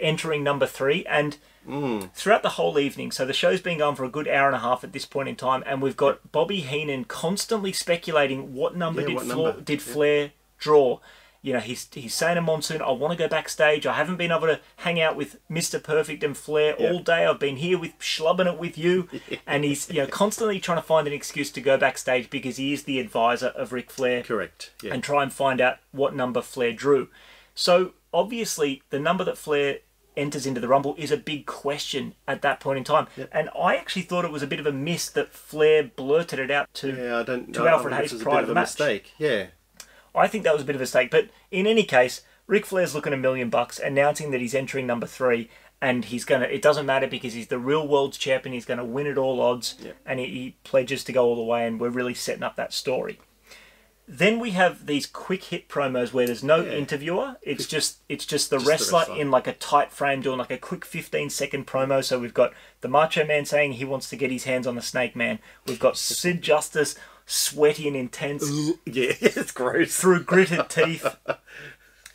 entering number three, and Mm. throughout the whole evening, so the show's been going for a good hour and a half at this point in time, and we've got Bobby Heenan constantly speculating what number Yeah, did what Flair, number? did Yeah. Flair draw. You know, he's he's saying to Monsoon, I want to go backstage. I haven't been able to hang out with Mr. Perfect and Flair Yeah. all day. I've been here with schlubbing it with you. and he's you know constantly trying to find an excuse to go backstage because he is the advisor of Ric Flair Correct. Yeah. and try and find out what number Flair drew. So obviously, the number that Flair enters into the Rumble is a big question at that point in time. And I actually thought it was a bit of a miss that Flair blurted it out to. yeah, I don't. to I Alfred Hayes prior to of the a match. mistake. Yeah. I think that was a bit of a mistake. But in any case, Ric Flair's looking a million bucks, announcing that he's entering number three. And he's gonna. It doesn't matter because he's the real world's champion. He's gonna win at all odds, Yep. and he, he pledges to go all the way. And we're really setting up that story. Then we have these quick hit promos where there's no Yeah. interviewer. It's just it's just the, Just the wrestler, wrestler. in like a tight frame doing like a quick 15 second promo. So we've got the Macho Man saying he wants to get his hands on the Snake Man. We've got Sid Justice, sweaty and intense, Yeah, it's gross. through gritted teeth.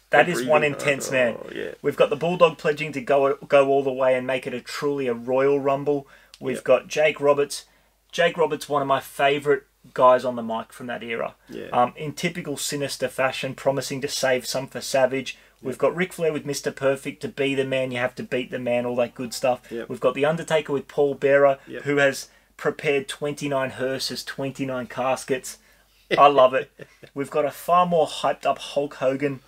That is one intense man. Oh, yeah. We've got the Bulldog pledging to go go all the way and make it a truly a Royal Rumble. We've Yep. got Jake Roberts. Jake Roberts, one of my favourite guys on the mic from that era. Yeah. Um, in typical sinister fashion, promising to save some for Savage. We've got Ric Flair with Mr. Perfect to be the man, you have to beat the man, all that good stuff. Yep. We've got The Undertaker with Paul Bearer, Yep. who has prepared 29 hearses, 29 caskets. I love it. We've got a far more hyped up Hulk Hogan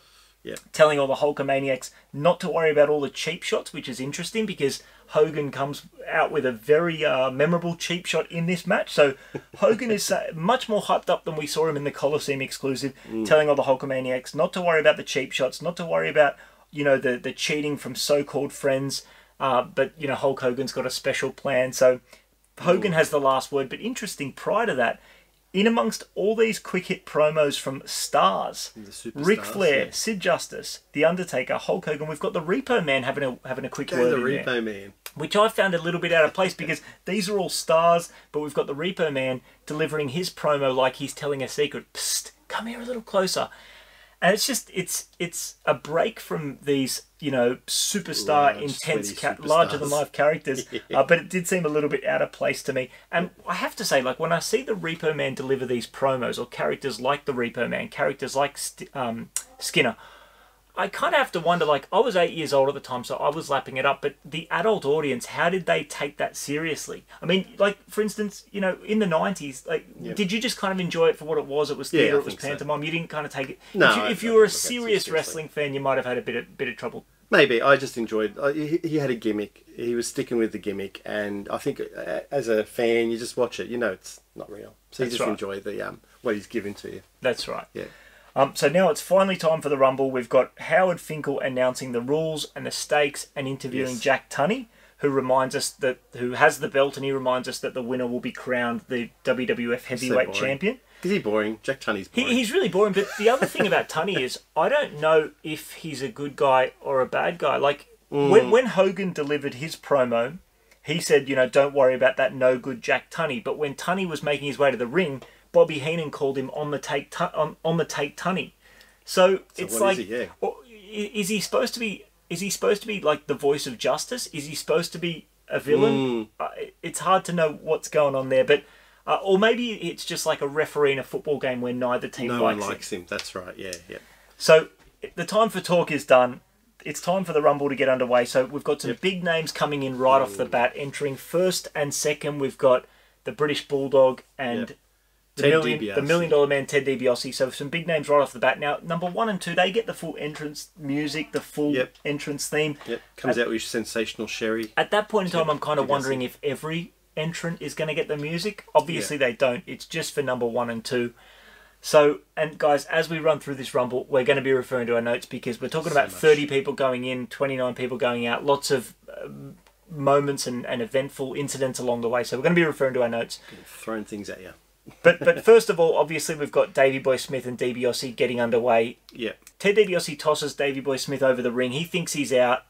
Yeah. telling all the Hulkamaniacs not to worry about all the cheap shots, which is interesting because Hogan comes out with a very uh, memorable cheap shot in this match. So Hogan is uh, much more hyped up than we saw him in the Coliseum exclusive, telling all the Hulkamaniacs not to worry about the cheap shots, not to worry about you know the the cheating from so-called friends. Uh, but you know Hulk Hogan's got a special plan, so Hogan has the last word. But interesting, prior to that, in amongst all these quick hit promos from stars, Ric Flair, yeah. Sid Justice, The Undertaker, Hulk Hogan, we've got the Repo Man having a having a quick Go word the in there, Repo Man. which I found a little bit out of place because these are all stars, but we've got the Repo Man delivering his promo like he's telling a secret. Psst, come here a little closer. And it's just it's it's a break from these you know superstar Large, intense ca- larger than life characters, uh, but it did seem a little bit out of place to me. And I have to say, like when I see the Repo Man deliver these promos or characters like the Repo Man, characters like St- um, Skinner, I kind of have to wonder. Like I was eight years old at the time, so I was lapping it up. But the adult audience, how did they take that seriously? I mean, like for instance, you know, in the nineties, like Yeah. did you just kind of enjoy it for what it was? It was theatre, I it was think so. pantomime. You didn't kind of take it. No, if you, if you were a didn't look at it too serious wrestling fan, you might have had a bit of bit of trouble. Maybe I just enjoyed. Uh, he, he had a gimmick. He was sticking with the gimmick, and I think uh, as a fan, you just watch it. You know, it's not real, so you just right. enjoy the um what he's given to you. That's right. Yeah. Um, so now it's finally time for the Rumble. We've got Howard Finkel announcing the rules and the stakes and interviewing Yes. Jack Tunney, who reminds us that who has the belt and he reminds us that the winner will be crowned the WWF Heavyweight boring. Champion. Is he boring? Jack Tunney's He, boring. he's really boring. But the other thing about Tunney is I don't know if he's a good guy or a bad guy. Like Mm. when when Hogan delivered his promo, he said, you know, don't worry about that no good Jack Tunney. But when Tunney was making his way to the ring, Bobby Heenan called him on the take tu- on, on the take Tunney. So, it's what like, is he? Yeah. well, is he supposed to be? Is he supposed to be like the voice of justice? Is he supposed to be a villain? Mm. Uh, it's hard to know what's going on there, but. Uh, or maybe it's just like a referee in a football game where neither team no likes one him. likes him. That's right. Yeah, yeah. So the time for talk is done. It's time for the Rumble to get underway. So we've got some big names coming in right off the bat. Entering first and second, we've got the British Bulldog and Yep. The Ted million, DiBiase. the million dollar man Ted DiBiase. So some big names right off the bat. Now number one and two, they get the full entrance music, the full Yep. entrance theme. Yep. Comes out with sensational Sherri. At that point in time, I'm kind of DiBiase. wondering if every entrant is going to get the music. Obviously, they don't. It's just for number one and two. So, and guys, as we run through this rumble, we're going to be referring to our notes because we're talking So about much. 30 people going in, 29 people going out, lots of um, moments and, and eventful incidents along the way. So, we're going to be referring to our notes. Throwing things at you. But but first of all, obviously, we've got Davy Boy Smith and DiBiase getting underway. Yeah. Ted DiBiase tosses Davy Boy Smith over the ring. He thinks he's out.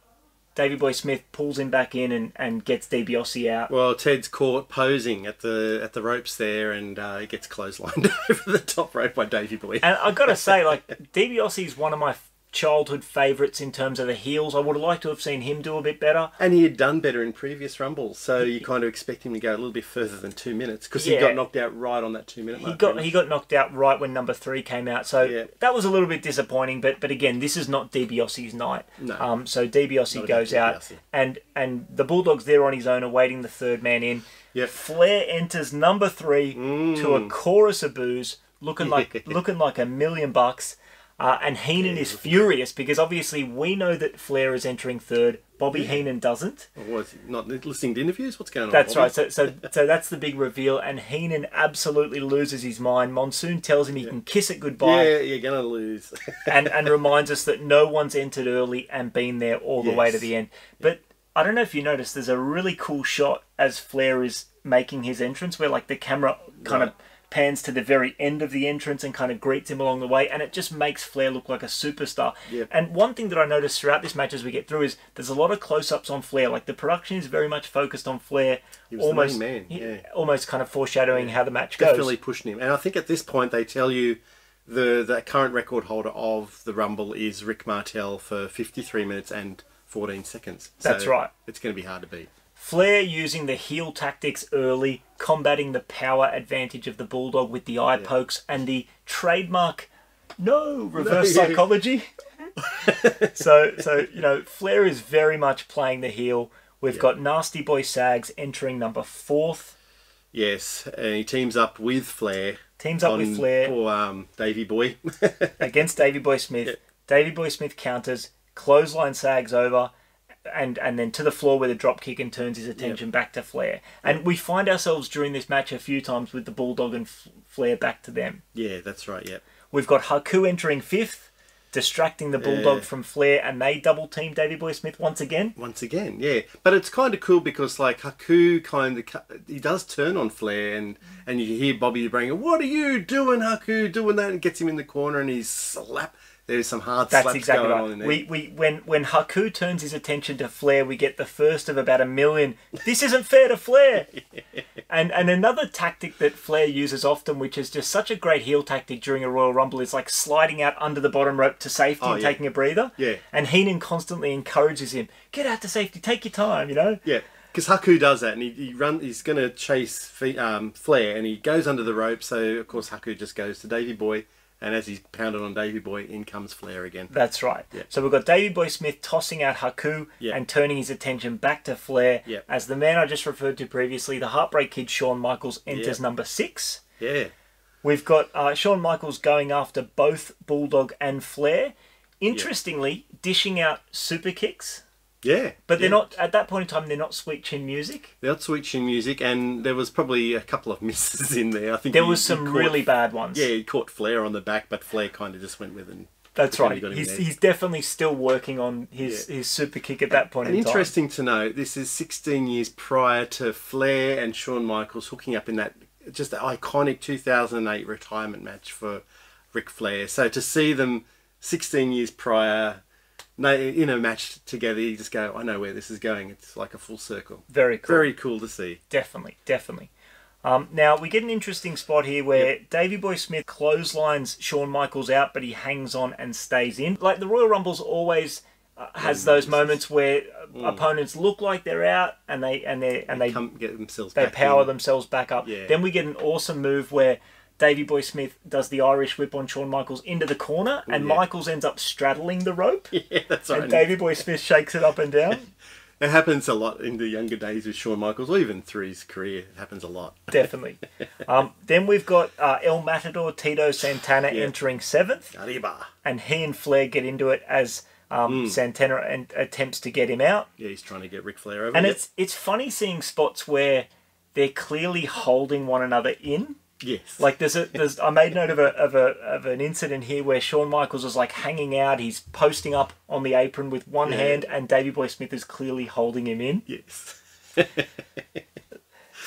Davy Boy Smith pulls him back in and, and gets DiBiase out. Well, Ted's caught posing at the at the ropes there, and uh, he gets clotheslined over the top rope by Davy Boy. And I've gotta say, like DiBiase is one of my childhood favourites in terms of the heels. I would have liked to have seen him do a bit better. And he had done better in previous rumbles, so you kind of expect him to go a little bit further than two minutes because he got knocked out right on that two minute He got he got knocked out right when number three came out, so Yeah. that was a little bit disappointing. But but again, this is not DiBiase's night. No. Um, so DiBiase Not goes out, and and the Bulldog's there on his own, awaiting the third man in. Yep. Flair enters number three Mm. to a chorus of boos, looking like looking like a million bucks. Uh, and Heenan is furious because obviously we know that Flair is entering third. Bobby Heenan doesn't. Was not listening to interviews? What's going on? That's Bobby? right. So, so, so that's the big reveal, and Heenan absolutely loses his mind. Monsoon tells him he can kiss it goodbye, Yeah, you're gonna lose. and and reminds us that no one's entered early and been there all the way to the end. But I don't know if you noticed, there's a really cool shot as Flair is making his entrance, where like the camera kind of Right. Pans to the very end of the entrance and kind of greets him along the way, and it just makes Flair look like a superstar. And one thing that I noticed throughout this match as we get through is there's a lot of close-ups on Flair. Like the production is very much focused on Flair, He was the almost man, yeah. almost kind of foreshadowing how the match goes. Definitely pushing him. And I think at this point they tell you the the current record holder of the Rumble is Rick Martel for 53 minutes and 14 seconds. That's right. It's going to be hard to beat. Flair using the heel tactics early, combating the power advantage of the Bulldog with the eye pokes and the trademark no reverse No, yeah. psychology. so so you know Flair is very much playing the heel. We've got Nasty Boy Sags entering number fourth. Yes, and he teams up with Flair. Teams up with on Flair Poor um, Davy Boy. against Davy Boy Smith. Davy Boy Smith counters, clothesline Sags over, and and then to the floor with a drop kick and turns his attention back to Flair. And we find ourselves during this match a few times with the Bulldog and F- Flair back to them. Yeah, that's right. Yeah. We've got Haku entering fifth, distracting the Bulldog Yeah. from Flair, and they double team Davy Boy Smith once again. Once again, yeah, but it's kind of cool because like Haku kind of he does turn on Flair and and you hear Bobby bring, "What are you doing, Haku? Doing that?" and gets him in the corner and he's slap. There's some hard That's slaps exactly going on right. in there. We, we when when Haku turns his attention to Flair, we get the first of about a million. This isn't fair to Flair. and and another tactic that Flair uses often, which is just such a great heel tactic during a Royal Rumble, is like sliding out under the bottom rope to safety Oh, and yeah. taking a breather. Yeah. And Heenan constantly encourages him, get out to safety, take your time. You know. Yeah, because Haku does that, and he, he run. He's going to chase um, Flair, and he goes under the rope. So of course Haku just goes to Davy Boy, and as he's pounded on Davy Boy, in comes Flair again. That's right. Yeah. So we've got Davy Boy Smith tossing out Haku Yeah. and turning his attention back to Flair Yeah. as the man I just referred to previously, the Heartbreak Kid Shawn Michaels, enters number six. Yeah, We've got uh, Shawn Michaels going after both Bulldog and Flair. Interestingly, dishing out super kicks, yeah, but they're yeah. not at that point in time. They're not sweet chin music. They're not switching music, and there was probably a couple of misses in there. I think There he- was some caught- really bad ones. Yeah, he caught Flair on the back, but Flair kind of just went with it. and- that's right. He's, he's definitely still working on his, his super kick at that point And in time. interesting to note, this is 16 years prior to Flair and Shawn Michaels hooking up in that just iconic 2008 retirement match for Ric Flair. So to see them 16 years prior in a match together, you just go, I know where this is going. It's like a full circle. Very cool. Very cool to see. Definitely, definitely. Um, now we get an interesting spot here where Davy Boy Smith clotheslines Shawn Michaels out, but he hangs on and stays in. Like the Royal Rumbles always uh, has those moments where uh, opponents look like they're out and they and they and they Come get themselves they back power in. themselves back up. Yeah. Then we get an awesome move where Davy Boy Smith does the Irish whip on Shawn Michaels into the corner, and yeah. Michaels ends up straddling the rope, Yeah, that's right. and Davy Boy Smith shakes it up and down. It happens a lot in the younger days with Shawn Michaels, or even through his career. It happens a lot. Definitely. Um, then we've got uh, El Matador Tito Santana Yeah. entering seventh, Arriba. and he and Flair get into it as um, Santana and attempts to get him out. Yeah, he's trying to get Ric Flair over. And Yep. it's it's funny seeing spots where they're clearly holding one another in. Yes, Like there's a there's I made note of a of a of an incident here where Shawn Michaels is like hanging out, he's posting up on the apron with one Yeah. hand, and Davy Boy Smith is clearly holding him in. yes.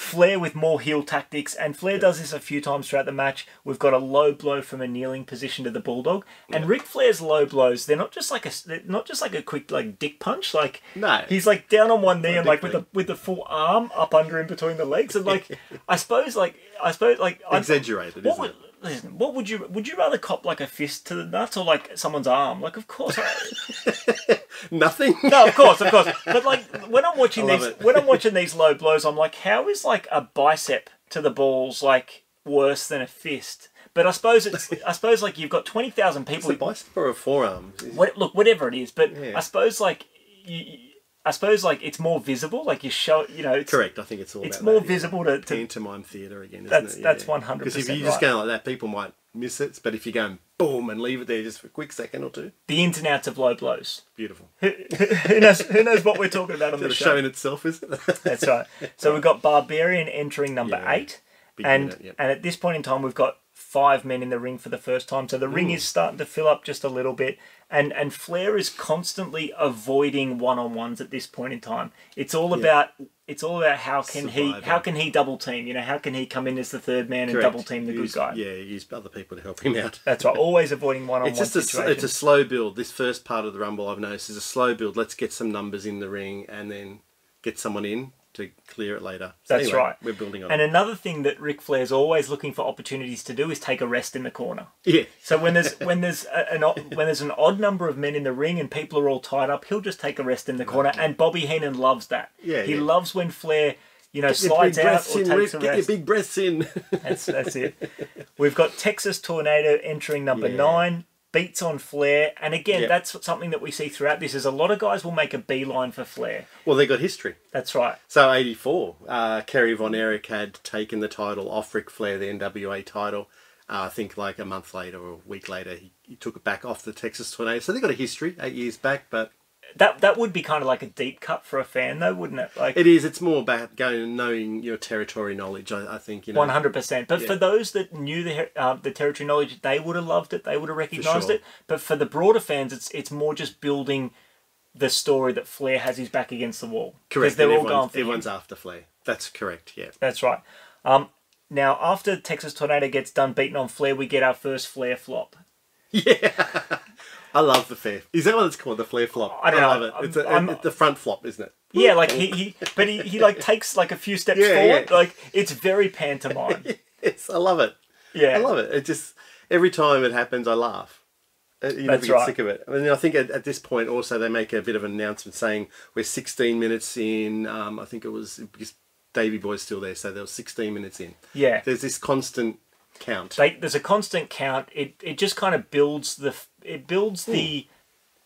Flair with more heel tactics, and Flair does this a few times throughout the match. We've got a low blow from a kneeling position to the Bulldog, and Ric Flair's low blows—they're not just like a not just like a quick like dick punch. Like No. he's like down on one knee and like with the with the full arm up under him between the legs, and like I suppose like I suppose like I- Exaggerated, What isn't would, it? listen, what would you would you rather cop like a fist to the nuts or like someone's arm? Like of course. I, Nothing. no, of course, of course. But like when I'm watching these, it. when I'm watching these low blows, I'm like, how is like a bicep to the balls like worse than a fist? But I suppose it's, I suppose like you've got twenty thousand It's people. a bicep or a forearm. What, look, whatever it is, but Yeah. I suppose like you, you- I suppose like it's more visible. Like you show, you know, it's, Correct. I think it's all. It's about more that, yeah. visible to, to Pantomime theatre again. Isn't That's- it? that's 100% Because if you just right. go like that, people might miss it. But if you go and boom and leave it there just for a quick second or two, the ins and outs of low blows. beautiful. who knows? Who knows what we're talking about on The show show? in itself, is it? That's right. So we've got Barbarian entering number Yeah. eight, Big and yep. and at this point in time, we've got five men in the ring for the first time. So the ring is starting to fill up just a little bit, and and Flair is constantly avoiding one on ones at this point in time. It's all about it's all about how can he how can he double team? You know, how can he come in as the third man and double team the good guy? Yeah, use other people to help him out. That's right. Always avoiding one on It's one just a, it's a slow build. This first part of the rumble, I've noticed, is a slow build. Let's get some numbers in the ring and then get someone in to clear it later. That's anyway, right. We're building on. and it. another thing that Ric Flair's always looking for opportunities to do is take a rest in the corner. yeah, So when there's when there's a, an odd, when there's an odd number of men in the ring and people are all tied up, he'll just take a rest in the corner. And Bobby Heenan loves that. Yeah, he yeah. loves when Flair, you know, Get slides big out or in, takes Rick. a Get your big breaths in. That's that's it. We've got Texas Tornado entering number Yeah. nine. Beats on Flair, and again, Yeah. that's something that we see throughout this. Is a lot of guys will make a beeline for Flair. well, they got history. That's right. So 84, uh, Kerry Von Erich had taken the title off Ric Flair, the NWA title. Uh, I think like a month later or a week later, he, he took it back off the Texas Tornado. So they got a history, eight years back, but That that would be kind of like a deep cut for a fan, though, wouldn't it? Like it is. It's more about going and knowing your territory knowledge. I, I think you know. one hundred percent. But Yeah. for those that knew the uh, the territory knowledge, they would have loved it. They would have recognised sure. it. But for the broader fans, it's it's more just building the story that Flair has his back against the wall. Correct. Because they're and all everyone's, for him. everyone's after Flair. That's correct. Yeah. That's right. Um, now, after Texas Tornado gets done beating on Flair, we get our first Flair flop. Yeah. I love the Flair. Is that what it's called? The Flair flop. I don't know. love it. It's, a, it's the front flop, isn't it? Yeah, like he, he but he, he like takes like a few steps Yeah, forward. yeah. Like it's very pantomime. Yes, I love it. Yeah. I love it. It just every time it happens, I laugh. Uh, You never That's get right. sick of it. I mean, I think at, at this point also they make a bit of an announcement saying we're 16 minutes in. Um, I think it was because Davy Boy's still there, so there was 16 minutes in. Yeah. There's this constant count. They, there's a constant count. It it just kind of builds the it builds the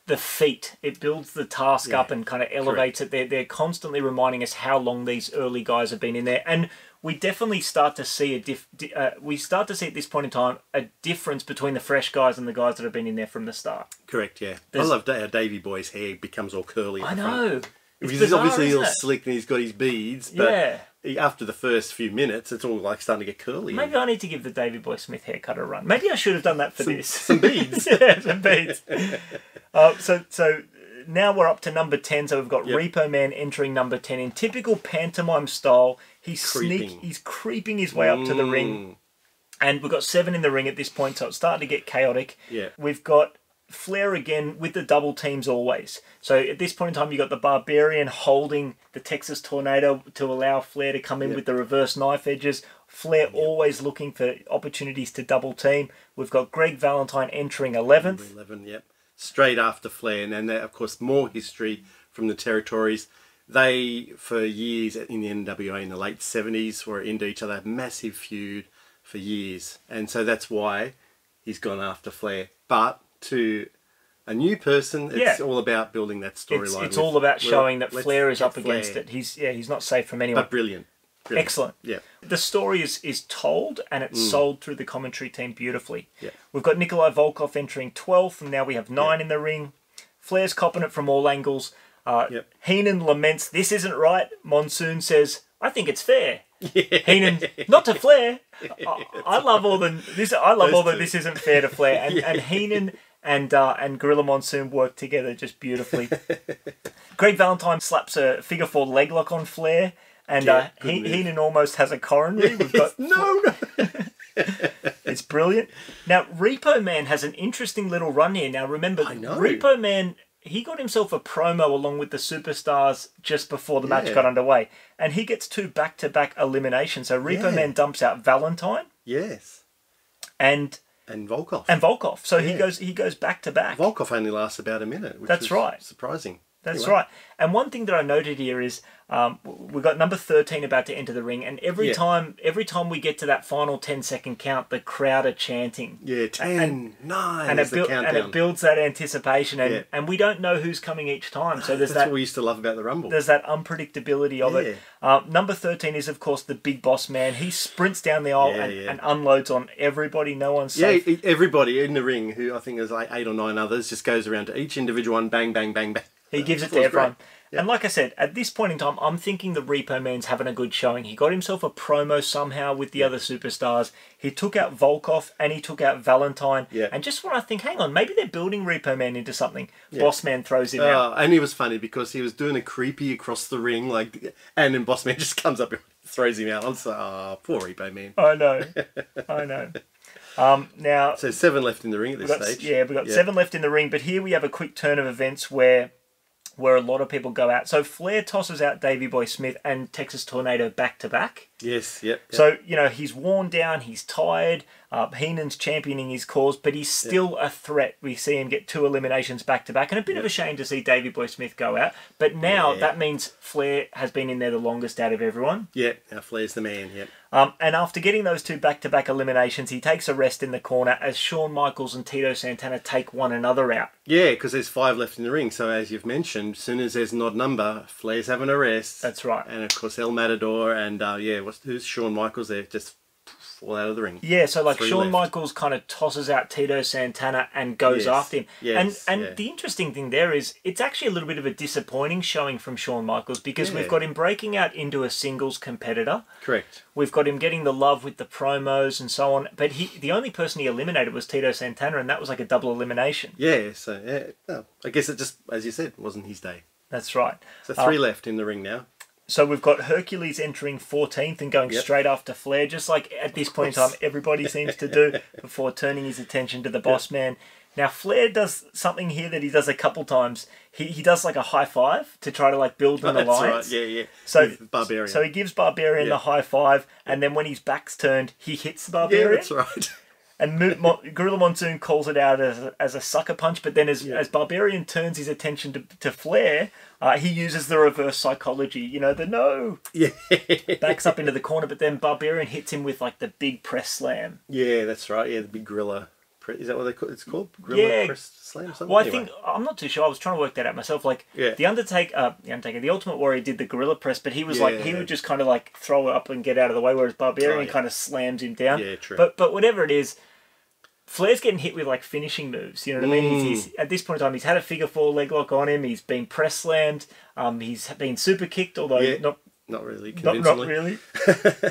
the feat. It builds the task Yeah, up and kind of elevates it. They're they're constantly reminding us how long these early guys have been in there, and we definitely start to see a diff. Uh, we start to see at this point in time a difference between the fresh guys and the guys that have been in there from the start. Correct. Yeah. There's- I love how Davy Boy's hair becomes all curly. I front. know. It's Because he's obviously all slick and he's got his beads, but Yeah. After the first few minutes, it's all like starting to get curly. Maybe I need to give the Davy Boy Smith haircut a run. Maybe I should have done that for this. some beads. yeah, some beads. Uh, so, so now we're up to number ten. So we've got Yep. Repo Man entering number ten in typical pantomime style. He's sneak. Creeping. He's creeping his way up to the ring, Mm, and we've got seven in the ring at this point. So it's starting to get chaotic. Yeah. We've got Flair again with the double teams always. So at this point in time, you've got the Barbarian holding the Texas Tornado to allow Flair to come in Yep. with the reverse knife edges. Flair always looking for opportunities to double team. We've got Greg Valentine entering 11th. 11, yep. Straight after Flair, and then of course more history from the territories. They, for years in the NWA in the late 70s, were into each other, massive feud for years. And so that's why he's gone after Flair. But to a new person, it's Yeah. all about building that storyline. it's with, all about showing that Flair is up against it. He's yeah, he's not safe from anyone. But brilliant. Brilliant. Excellent. Yeah. The story is, is told and it's sold through the commentary team beautifully. Mm. Yeah. We've got Nikolai Volkov entering 12th, and now we have nine in the ring. Flair's copping it from all angles. Uh, Yep. Heenan laments, This isn't right. Monsoon says, I think it's fair. Heenan, not to Flair. I, I love all the this. I love Those all the two. this isn't fair to Flair, and, and Heenan and uh, and Gorilla Monsoon work together just beautifully. Greg Valentine slaps a figure four leg lock on Flair, and Yeah, uh, he. Heenan almost has a coronary. We've got no, no. it's brilliant. Now, Repo Man has an interesting little run here. Now, remember. Repo Man, he got himself a promo along with the superstars just before the match got underway. And he gets two back to back eliminations. So Repo Yeah. Man dumps out Valentine Yes. and And Volkov. and Volkov. So he goes he goes back to back. Volkov only lasts about a minute, which That's right. surprising. That's Anyway. right. And one thing that I noted here is um, we've got number thirteen about to enter the ring, and every Yeah. time every time we get to that final 10 second count, the crowd are chanting. Yeah, 10, 9 and it, the buil- countdown. and it builds that anticipation, and, Yeah. and we don't know who's coming each time. So there's That's that what we used to love about the Rumble. there's that unpredictability of it. Uh, number thirteen is of course the big boss man. He sprints down the aisle Yeah, and, yeah. and unloads on everybody. No one's Yeah, safe. e- everybody in the ring, who I think is like eight or nine others, just goes around to each individual one, bang, bang, bang, bang. He gives it to everyone. great. And like I said, at this point in time, I'm thinking the Repo Man's having a good showing. He got himself a promo somehow with the other superstars. He took out Volkov and he took out Valentine. Yeah. And just when I think, hang on, maybe they're building Repo Man into something, Boss Man throws him out. Uh, and he was funny because he was doing a creepy across the ring, like, and then Boss Man just comes up and throws him out. I'm like, oh, poor Repo Man. I know. I know. Um, now, So seven left in the ring at this got, stage. yeah, we've got Yeah. seven left in the ring, but here we have a quick turn of events where where a lot of people go out. So Flair tosses out Davy Boy Smith and Texas Tornado back to back. Yes, yep. yep. So, you know, he's worn down, he's tired. Uh, Heenan's championing his cause, but he's still a threat. We see him get two eliminations back to back, and a bit of a shame to see Davy Boy Smith go out. But now Yeah. that means Flair has been in there the longest out of everyone. yeah, now Flair's the man, yep. Um, and after getting those two back to back eliminations, he takes a rest in the corner as Shawn Michaels and Tito Santana take one another out. Yeah, because there's five left in the ring. So as you've mentioned, as soon as there's an odd number, Flair's having a rest. That's right. And of course El Matador and uh, yeah, what's who's Shawn Michaels there? Just fall out of the ring. Yeah, so like Three Shawn left. Michaels kind of tosses out Tito Santana and goes Yes, after him. yes, and and yeah. the interesting thing there is it's actually a little bit of a disappointing showing from Shawn Michaels because we've got him breaking out into a singles competitor. Correct. We've got him getting the love with the promos and so on. But he the only person he eliminated was Tito Santana and that was like a double elimination. Yeah, so yeah, no, I guess it just, as you said, wasn't his day. That's right. So three Uh, left in the ring now. So we've got Hercules entering 14th and going Yep. straight after Flair, just like at this point in time everybody seems to do before turning his attention to the boss man. Now Flair does something here that he does a couple times. He, he does like a high five to try to like build an That's alliance. right. Yeah, yeah. So With Barbarian. So he gives Barbarian Yeah. the high five, and then when his back's turned, he hits the yeah, Barbarian. that's right. And Mo- Mo- Gorilla Monsoon calls it out as a, as a sucker punch, but then as, Yeah. as Barbarian turns his attention to, to Flair, uh, he uses the reverse psychology. You know, the no yeah, backs up into the corner, but then Barbarian hits him with like the big press slam. yeah, that's right. Yeah, the big gorilla. Is that what they call it's called? Gorilla Yeah. press slam. Something. Well, I Anyway. think I'm not too sure. I was trying to work that out myself. Like Yeah. the Undertaker, uh, the Undertaker, the Ultimate Warrior did the gorilla press, but he was like he Yeah. would just kind of like throw it up and get out of the way, whereas Barbarian Oh, yeah. kind of slams him down. Yeah, true. But but whatever it is. Flair's getting hit with like finishing moves. You know what I mean? Mm. He's, he's at this point in time, he's had a figure four leg lock on him. He's been press slammed. Um, he's been super kicked, although Yeah. not not really not, convincingly. not really.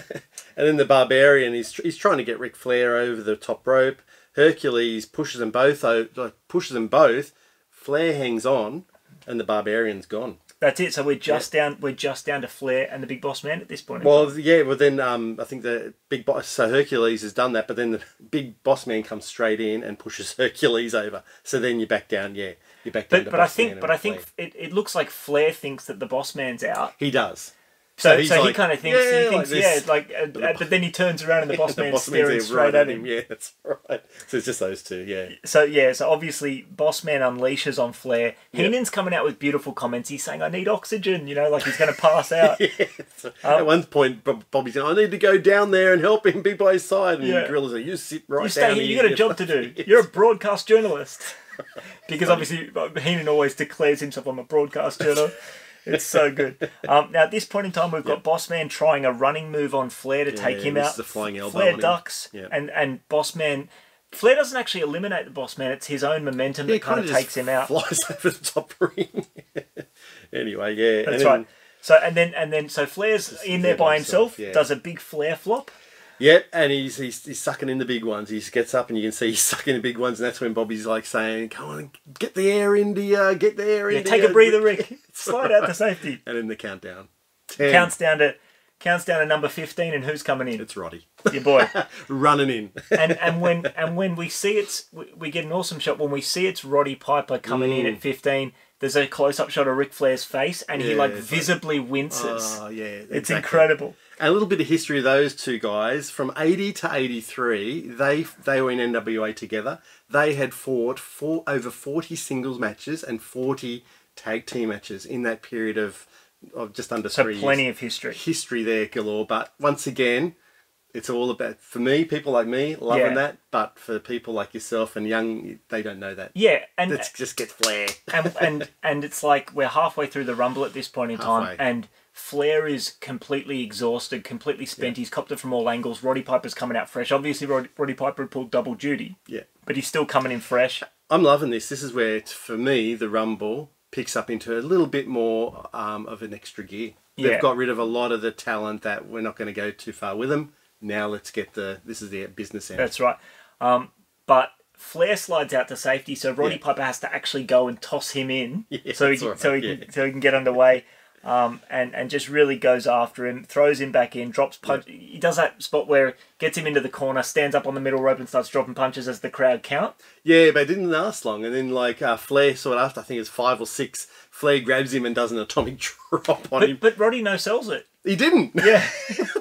and then the barbarian, he's he's trying to get Ric Flair over the top rope. Hercules pushes them both, o- like pushes them both. Flair hangs on, and the barbarian's gone. That's it. So we're just down. We're just down to Flair and the Big Boss Man at this point. Well, yeah, well then um, I think the big boss, so Hercules has done that, but then the big boss man comes straight in and pushes Hercules over. So then you're back down, yeah, you're back down. But but I think but I think it, it looks like Flair thinks that the boss man's out. he does. So, he's so he kind of thinks "Yeah," he like thinks this. yeah like uh, uh, but then he turns around and the boss The man's boss staring straight at him. Yeah, that's right. So it's just those two. Yeah. So yeah, so obviously boss man unleashes on Flair. Yep. Heenan's coming out with beautiful comments. He's saying I need oxygen, you know, like he's going to pass out. Yeah. So At one point, Bob- Bobby's saying, "I need to go down there and help him be by his side." And Yeah. Gorilla's like, "You sit right you down stay here. You got a job to do. You're a broadcast journalist. because obviously uh, Heenan always declares himself I'm a broadcast journalist. It's so good. Um, now at this point in time, we've got Yep. Bossman trying a running move on Flair to take him out. the flying elbow Flair ducks, Yep. and and Bossman. Flair doesn't actually eliminate the boss man. It's his own momentum Yeah, that kind of takes him out. Flies over the top ring. anyway, yeah. That's and then- right. So and then and then so Flair's in there by himself, himself, yeah. does a big Flair flop. Yep, and he's, he's he's sucking in the big ones. He gets up and you can see he's sucking the big ones, and that's when Bobby's like saying, "Come on, get the air into you, get the air Yeah, into take you." a breather, Rick. Slide out to safety. And then the countdown. Ten. Counts down to counts down to number fifteen, and who's coming in? It's Roddy Your boy. running in. and and when and when we see it's we, we get an awesome shot when we see it's Roddy Piper coming in Mm. at 15 there's a close-up shot of Ric Flair's face and he Yeah, like it's like- visibly winces Oh yeah, it's exactly. incredible And a little bit of history of those two guys from eighty to eighty three. They they were in NWA together. They had fought for over forty singles matches and forty tag team matches in that period of of just under so three plenty years. of history history there galore. But once again, it's all about for me, people like me loving Yeah. that. But for people like yourself and young, they don't know that. yeah and Let's just gets flair. and and and it's like we're halfway through the rumble at this point in time and Flair is completely exhausted, completely spent. He's copped it from all angles. Roddy Piper's coming out fresh. Obviously, Roddy, Roddy Piper pulled double duty, Yeah, but he's still coming in fresh. I'm loving this. This is where, it's, for me, the Rumble picks up into a little bit more um, of an extra gear. They've Yeah. got rid of a lot of the talent that we're not going to go too far with them. Now let's get the. This is the business end. That's right. Um, but Flair slides out to safety, so Roddy Yeah. Piper has to actually go and toss him in, Yeah, so he can, right, so he yeah. can, so he can get underway. Um, and and just really goes after him, throws him back in, drops punch. He does that spot where gets him into the corner, stands up on the middle rope, and starts dropping punches as the crowd count. Yeah, but it didn't last long. And then, like, uh, Flair saw it after, I think it's five or six. Flair grabs him and does an atomic drop on him. But, but Roddy no sells it. He didn't. Yeah,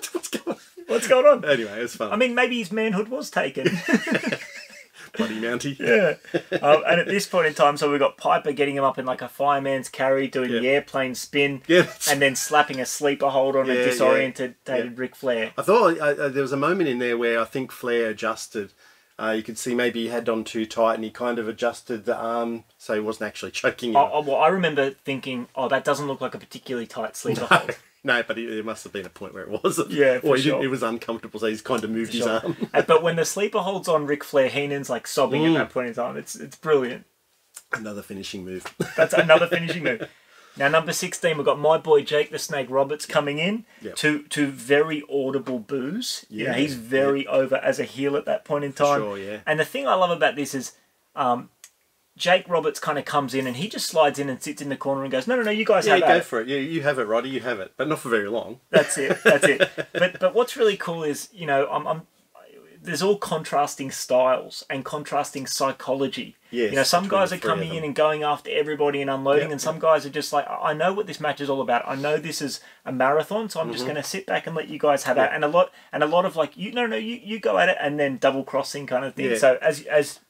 What's going on? what's going on? Anyway, it's fun. I mean, maybe his manhood was taken. Bloody Mountie. yeah. Um, and at this point in time, so we've got Piper getting him up in like a fireman's carry, doing Yeah. the airplane spin. Yeah, that's- and then slapping a sleeper hold on a Yeah, disoriented yeah. dated Ric Flair. I thought uh, uh, there was a moment in there where I think Flair adjusted. Uh, you could see maybe he had on too tight and he kind of adjusted the arm so he wasn't actually choking him. Oh, oh, well, I remember thinking, oh, that doesn't look like a particularly tight sleeper hold. No, but it, it must have been a point where it wasn't. Yeah, for or sure. it was uncomfortable, so he's kind of moved his Sure. arm. But when the sleeper holds on Ric Flair, Heenan's like sobbing Mm. at that point in time. It's it's brilliant. Another finishing move. That's another finishing move. Now number sixteen, we've got my boy Jake the Snake Roberts coming in Yep. to to very audible boos. You know, Yeah, he's very over as a heel at that point in time. sure, yeah. And the thing I love about this is, um, Jake Roberts kind of comes in and he just slides in and sits in the corner and goes, "No, no, no, you guys yeah, have go at it." for it. Yeah, you have it, Roddy. You have it, but not for very long. That's it. That's it. But but what's really cool is you know I'm, I'm there's all contrasting styles and contrasting psychology. Yes, you know some guys are coming in and going after everybody and unloading, Yep, and some guys are just like I know what this match is all about. I know this is a marathon, so I'm Mm-hmm. just going to sit back and let you guys have it. And a lot and a lot of like you no no you you go at it and then double crossing kind of thing. Yeah. So as as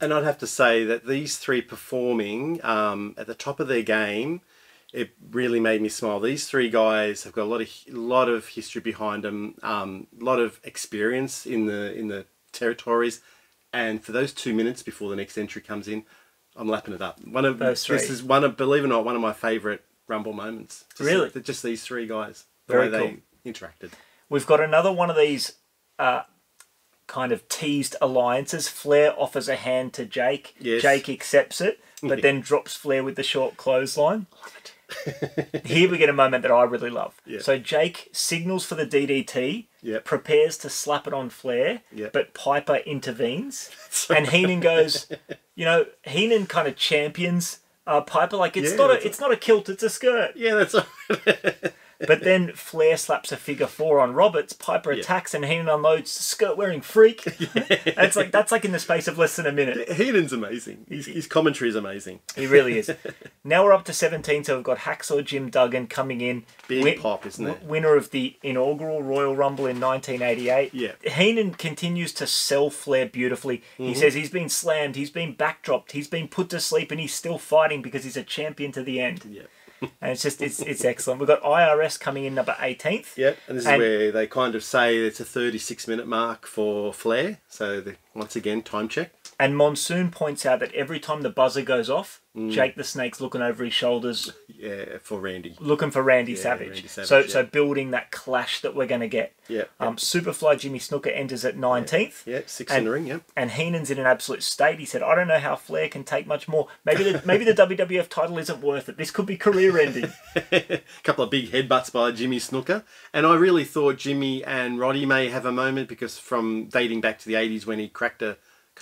And I'd have to say that these three performing um, at the top of their game, it really made me smile. These three guys have got a lot of lot of history behind them, um, a lot of experience in the in the territories, and for those two minutes before the next entry comes in, I'm lapping it up. One of Those three. this is one of believe it or not one of my favourite Rumble moments. Just, Really? just these three guys, the Very way cool. they interacted. We've got another one of these uh, kind of teased alliances. Flair offers a hand to Jake. Yes. Jake accepts it, but then drops Flair with the short clothesline. Here we get a moment that I really love. Yeah. So Jake signals for the DDT, Yep. prepares to slap it on Flair, Yep. but Piper intervenes. and Heenan goes, you know, Heenan kind of champions uh, Piper like it's Yeah, not a it's not a kilt, it's a skirt. Yeah, that's But then Flair slaps a figure four on Roberts. Piper attacks and Heenan unloads skirt wearing freak. It's like that's like in the space of less than a minute. Heenan's amazing. His, his commentary is amazing. He really is. Now we're up to 17, so we've got Hacksaw Jim Duggan coming in. Big Win- pop, isn't it? Winner of the inaugural Royal Rumble in 1988. Yeah. Heenan continues to sell Flair beautifully. Mm-hmm. He says he's been slammed, he's been backdropped, he's been put to sleep, and he's still fighting because he's a champion to the end. Yeah. And it's just, it's, it's excellent. We've got IRS coming in number 18th. Yep, and this is where they kind of say it's a 36 minute mark for Flair. So the, once again, time check. And Monsoon points out that every time the buzzer goes off, Mm. Jake the Snake's looking over his shoulders, Yeah, for Randy. looking for Randy Savage. Randy Savage, so, yeah. so building that clash that we're going to get. Yep. Um, Superfly Jimmy Snuka enters at 19th. Yeah, six And- in the ring. Yep. And Heenan's in an absolute state. He said, "I don't know how Flair can take much more. Maybe the maybe the WWF title isn't worth it. This could be career ending." A couple of big headbutts by Jimmy Snuka, and I really thought Jimmy and Roddy may have a moment because from dating back to the 80s when he cracked a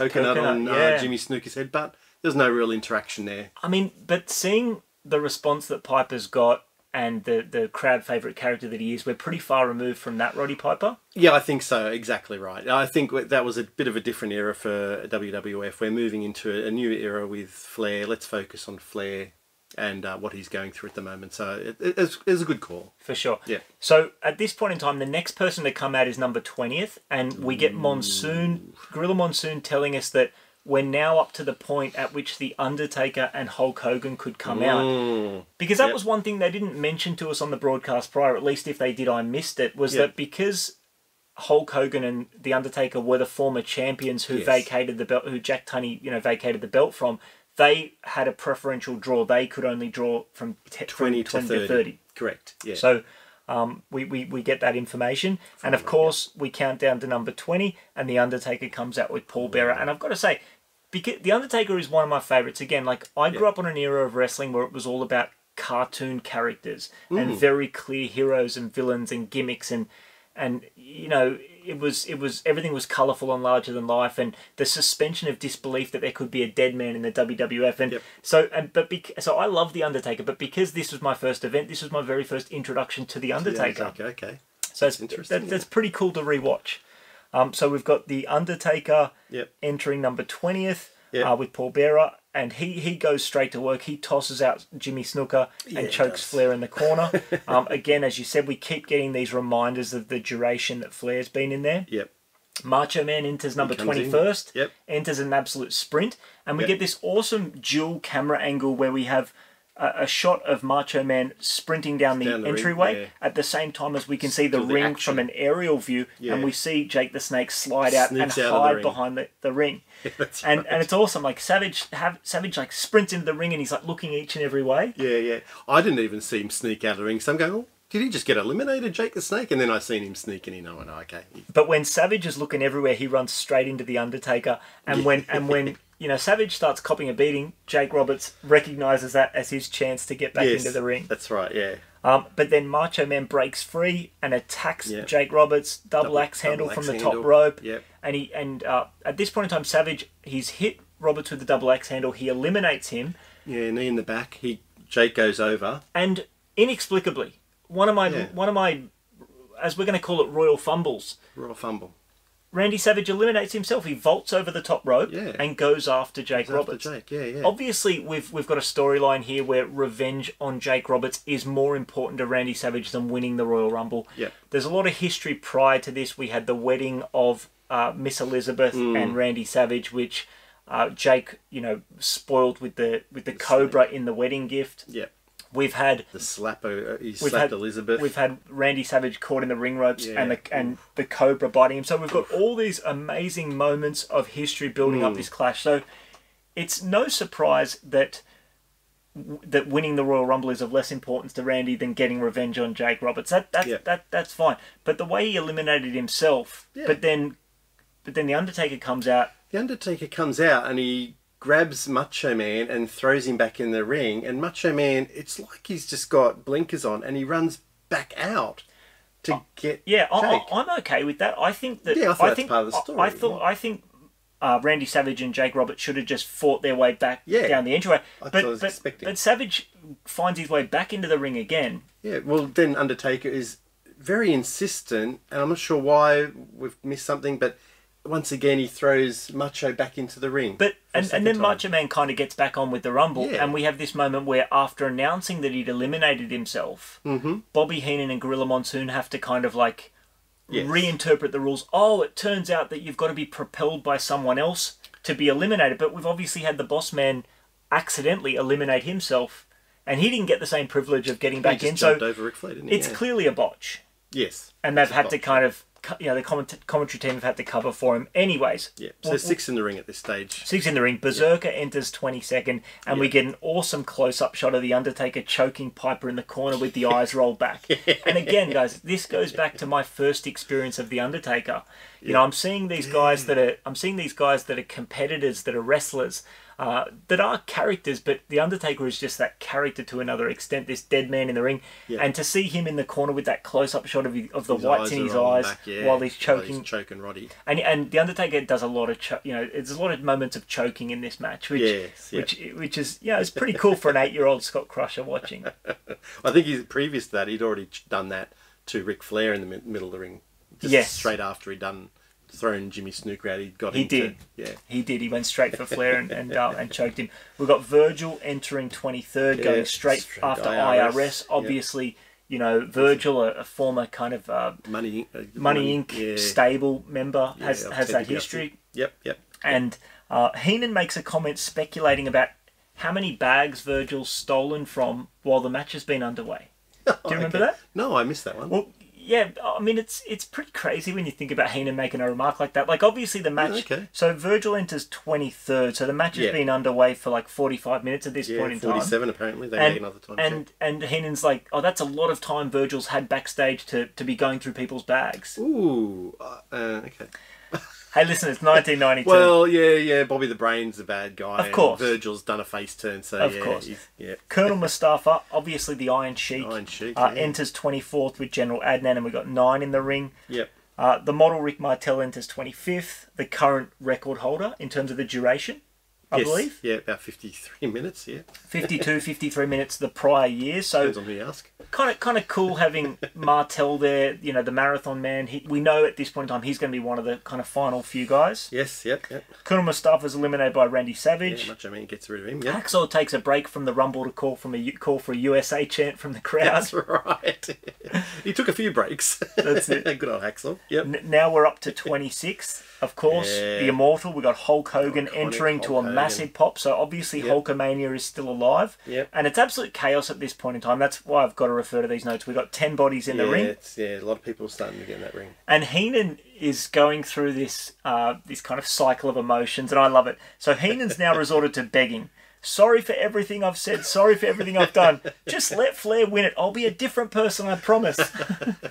coconut, Coconut, on yeah. uh, Jimmy Snuka's headbutt, there's no real interaction there. I mean, but seeing the response that Piper's got and the the crowd favorite character that he is, we're pretty far removed from that Roddy Piper. Yeah, I think so. Exactly right. I think that was a bit of a different era for WWF. We're moving into a new era with Flair. Let's focus on Flair and uh, what he's going through at the moment. So it, it's, it's a good call. for sure. Yeah. So at this point in time, the next person to come out is number twentieth, and we get Monsoon, Gorilla Monsoon, telling us that we're now up to the point at which the Undertaker and Hulk Hogan could come out. Mm. Because that Yep. was one thing they didn't mention to us on the broadcast prior. At least if they did, I missed it. Was Yep. that because Hulk Hogan and the Undertaker were the former champions who Yes. vacated the belt, who Jack Tunney, you know, vacated the belt from. They had a preferential draw. They could only draw from te- from 20 to 30. Correct. Yeah. so um, we, we, we get that information. And of course, we count down to number 20, and The Undertaker comes out with Paul Bearer. And I've got to say, because The Undertaker is one of my favorites. Again, like, I grew up on an era of wrestling where it was all about cartoon characters and very clear heroes and villains and gimmicks and and you know it was it was everything was colorful and larger than life and the suspension of disbelief that there could be a dead man in the WWF and Yep. so and but bec- so I love the Undertaker but because this was my first event this was my very first introduction to the Yeah, Undertaker Okay. okay. so it's, interesting, that, that's pretty cool to rewatch um, so we've got the Undertaker Yep. entering number 20th Yep. uh, with Paul Bearer and he, he goes straight to work he tosses out Jimmy Snuka and he chokes. Flair in the corner um, again as you said we keep getting these reminders of the duration that Flair's been in there Yep. Macho Man enters number comes in. 21st, Yep. enters an absolute sprint, and we Yep. get this awesome dual camera angle where we have a, a shot of Macho Man sprinting down the, Down the ring, entryway yeah. at the same time as we can see the the ring action. from an aerial view, Yeah. and we see Jake the Snake slide out Sneaks and out of the hide behind the, the ring. That's And right. and it's awesome. Like Savage have Savage like sprints into the ring and he's like looking each and every way. Yeah, yeah. I didn't even see him sneak out of the ring. So I'm going, oh, did he just get eliminated, Jake the Snake? And then I seen him sneaking in. I went, oh, okay. But when Savage is looking everywhere, he runs straight into the Undertaker. And when and when you know Savage starts copying a beating, Jake Roberts recognizes that as his chance to get back Yes, into the ring. That's right. Yeah. Um, but then Macho Man breaks free and attacks Yeah. Jake Roberts, double, Double- axe handle double from axe the top rope. Yep. And he and uh, at this point in time, Savage he's hit Roberts with the double axe handle. He eliminates him, Yeah. Knee in the back. He Jake goes over. and inexplicably, one of my Yeah. one of my, as we're going to call it, royal fumbles. Royal fumble. Randy Savage eliminates himself. He vaults over the top rope Yeah. and goes after Jake After Roberts. Jake. Yeah. Yeah. Obviously, we've we've got a storyline here where revenge on Jake Roberts is more important to Randy Savage than winning the Royal Rumble. Yep. There's a lot of history prior to this. We had the wedding of uh, Miss Elizabeth Mm. and Randy Savage, which uh, Jake, you know, spoiled with the with the cobra in the wedding gift. Yeah. We've had The slap. Uh, he We've slapped had- Elizabeth. We've had Randy Savage caught in the ring ropes Yeah. and the and the Cobra biting him. So we've got all these amazing moments of history building Hmm. up this clash. So it's no surprise that that winning the Royal Rumble is of less importance to Randy than getting revenge on Jake Roberts. That that, Yeah. that that's fine. But the way he eliminated himself, Yeah. but then but then the Undertaker comes out. The Undertaker comes out and he grabs Macho Man and throws him back in the ring. And Macho Man, it's like he's just got blinkers on and he runs back out to get Oh, Yeah, I, Jake. I, I'm okay with that. I think that Yeah, I thought that's think part of the story. I, thought I think uh, Randy Savage and Jake Roberts should have just fought their way back Yeah, down the entryway. but I was but, expecting. but Savage finds his way back into the ring again. yeah, well, then Undertaker is very insistent, and I'm not sure why we've missed something, but once again he throws Macho back into the ring. But and, and then time. Macho Man kind of gets back on with the Rumble, Yeah. and we have this moment where after announcing that he'd eliminated himself, Mhm. Bobby Heenan and Gorilla Monsoon have to kind of like Yes. reinterpret the rules. Oh, it turns out that you've got to be propelled by someone else to be eliminated. But we've obviously had the Boss Man accidentally eliminate himself, and he didn't get the same privilege of getting He back in. So over Ric Flair, didn't he? it's Yeah. clearly a botch, yes, and they've had to kind of, you know, the comment- commentary team have had to cover for him. Anyways, yeah. So six in the ring at this stage. Six in the ring. Berzerker enters 22nd, and we get an awesome close up shot of The Undertaker choking Piper in the corner with the eyes rolled back. And again, guys, this goes back to my first experience of The Undertaker. You know, I'm seeing these guys that are I'm seeing these guys that are competitors, that are wrestlers, uh, that are characters, but The Undertaker is just that character to another extent, this dead man in the ring. Yeah. And to see him in the corner with that close up shot of, of the His whites in his eyes back, yeah, while he's choking choking Roddy. and and the Undertaker does a lot of cho- you know there's a lot of moments of choking in this match, which Yes, yeah. which which is yeah it's pretty cool for an eight year old Scott Crusher watching. I think he's previous to that he'd already done that to Ric Flair in the middle of the ring. Just Yes. straight after he'd done thrown Jimmy Snuka out, he got He did. To, yeah, He did. He went straight for Flair and and, uh, and choked him. We've got Virgil entering twenty third, Yeah, going straight, straight after IRS, IRS. yeah. Obviously, you know Virgil, a, a former kind of uh, Money uh, Money Inc. yeah, stable member, yeah, has has that history. Yep, yep. And uh, Heenan makes a comment speculating about how many bags Virgil's stolen from while the match has been underway. Do you remember Okay. that? No, I missed that one. Well, yeah, I mean it's it's pretty crazy when you think about Heenan making a remark like that. Like obviously the match. okay. So Virgil enters twenty third. So the match has Yeah. been underway for like forty five minutes at this yeah, point in time. forty-seven apparently. They And another time. and and Heenan's like, oh, that's a lot of time Virgil's had backstage to, to be going through people's bags. Ooh, uh, uh, okay. Hey, listen, it's nineteen ninety two. Well, yeah, yeah. Bobby the Brain's a bad guy. Of and course. Virgil's done a face turn, so Of yeah, course. yeah. Colonel Mustafa, obviously the Iron Sheik, Iron Sheik, uh, yeah. enters 24th with General Adnan, and we've got nine in the ring. Yep. Uh, the model Rick Martel enters 25th, the current record holder in terms of the duration, I yes. believe. Yeah, about fifty-three minutes. Yeah, 52, 53 minutes the prior year. So depends on who you ask. kind of kind of cool having Martel there, you know, the marathon man. He, we know at this point in time he's going to be one of the kind of final few guys. Yes, yep, yep. Colonel Mustafa's eliminated by Randy Yeah, Savage. Macho Man gets rid of him. Yeah, Hacksaw takes a break from the Rumble to call from a U- call for a USA chant from the crowd. that's right. he took a few breaks. That's it. Good old Hacksaw. Yep. N- now we're up to 26th, of course. Yeah. The Immortal. We've got Hulk Hogan Iconic entering to a Hogan. Massive pop. So obviously Yep. Hulkamania is still alive. Yep. And it's absolute chaos at this point in time. That's why I've got to refer to these notes. We've got 10 bodies in yeah, the ring. Yeah, a lot of people are starting to get in that ring. And Heenan is going through this uh, this kind of cycle of emotions, and I love it. So Heenan's now resorted to begging. Sorry for everything I've said. Sorry for everything I've done. Just let Flair win it. I'll be a different person, I promise.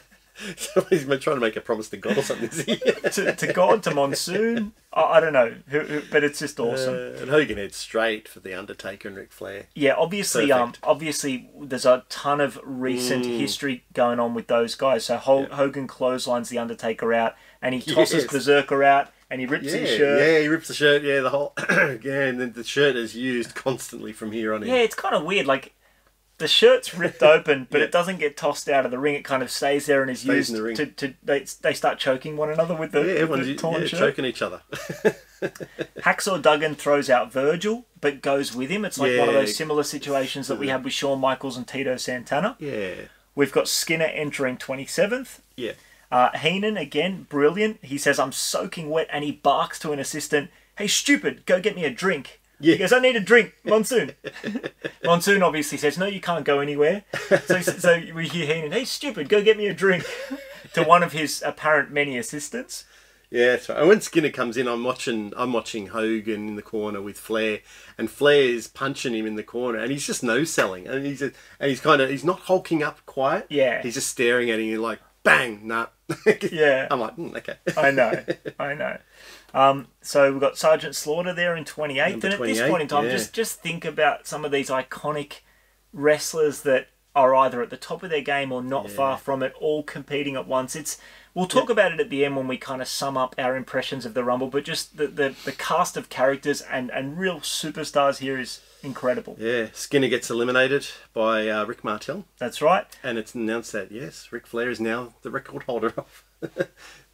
So he's been trying to make a promise to God or something. is he? to, to God, to Monsoon. I, I don't know, who, who, but it's just awesome. Uh, and Hogan heads straight for the Undertaker and Ric Flair. Yeah, obviously, um, obviously, there's a ton of recent Mm. history going on with those guys. So Hol- Hogan clotheslines the Undertaker out, and he tosses Yes. Berzerker out, and he rips Yeah, his shirt. yeah, he rips the shirt. Yeah, the whole yeah, and then the shirt is used constantly from here on in. Yeah, it's kind of weird. Like the shirt's ripped open, but Yeah. it doesn't get tossed out of the ring. It kind of stays there and is Stays used in the ring. to, to they, they start choking one another with the, Yeah, everyone's the torn yeah, shirt. choking each other. Hacksaw Duggan throws out Virgil, but goes with him. It's like one of those similar situations that we had with Shawn Michaels and Tito Santana. yeah, We've got Skinner entering 27th. yeah. Uh, Heenan, again, brilliant. He says, I'm soaking wet, and he barks to an assistant, Hey, stupid, go get me a drink. Yeah. He goes, I need a drink, Monsoon. Monsoon obviously says, No, you can't go anywhere. So, so we hear Heenan, Hey, stupid, go get me a drink. to one of his apparent many assistants. Yeah, that's right. And when Skinner comes in, I'm watching. I'm watching Hogan in the corner with Flair, and Flair's punching him in the corner, and he's just no selling, and he's and he's kind of he's not hulking up quiet. Yeah. he's just staring at him like bang, nah. Yeah. I'm like, mm, okay. I know, I know. Um, so we've got Sergeant Slaughter there in 28th, Number and at this point in time, yeah. just just think about some of these iconic wrestlers that are either at the top of their game or not far from it, all competing at once. It's we'll talk about it at the end when we kind of sum up our impressions of the Rumble, but just the the, the cast of characters and and real superstars here is incredible. Yeah, Skinner gets eliminated by uh, Rick Martel, That's right. and it's announced that yes, Ric Flair is now the record holder of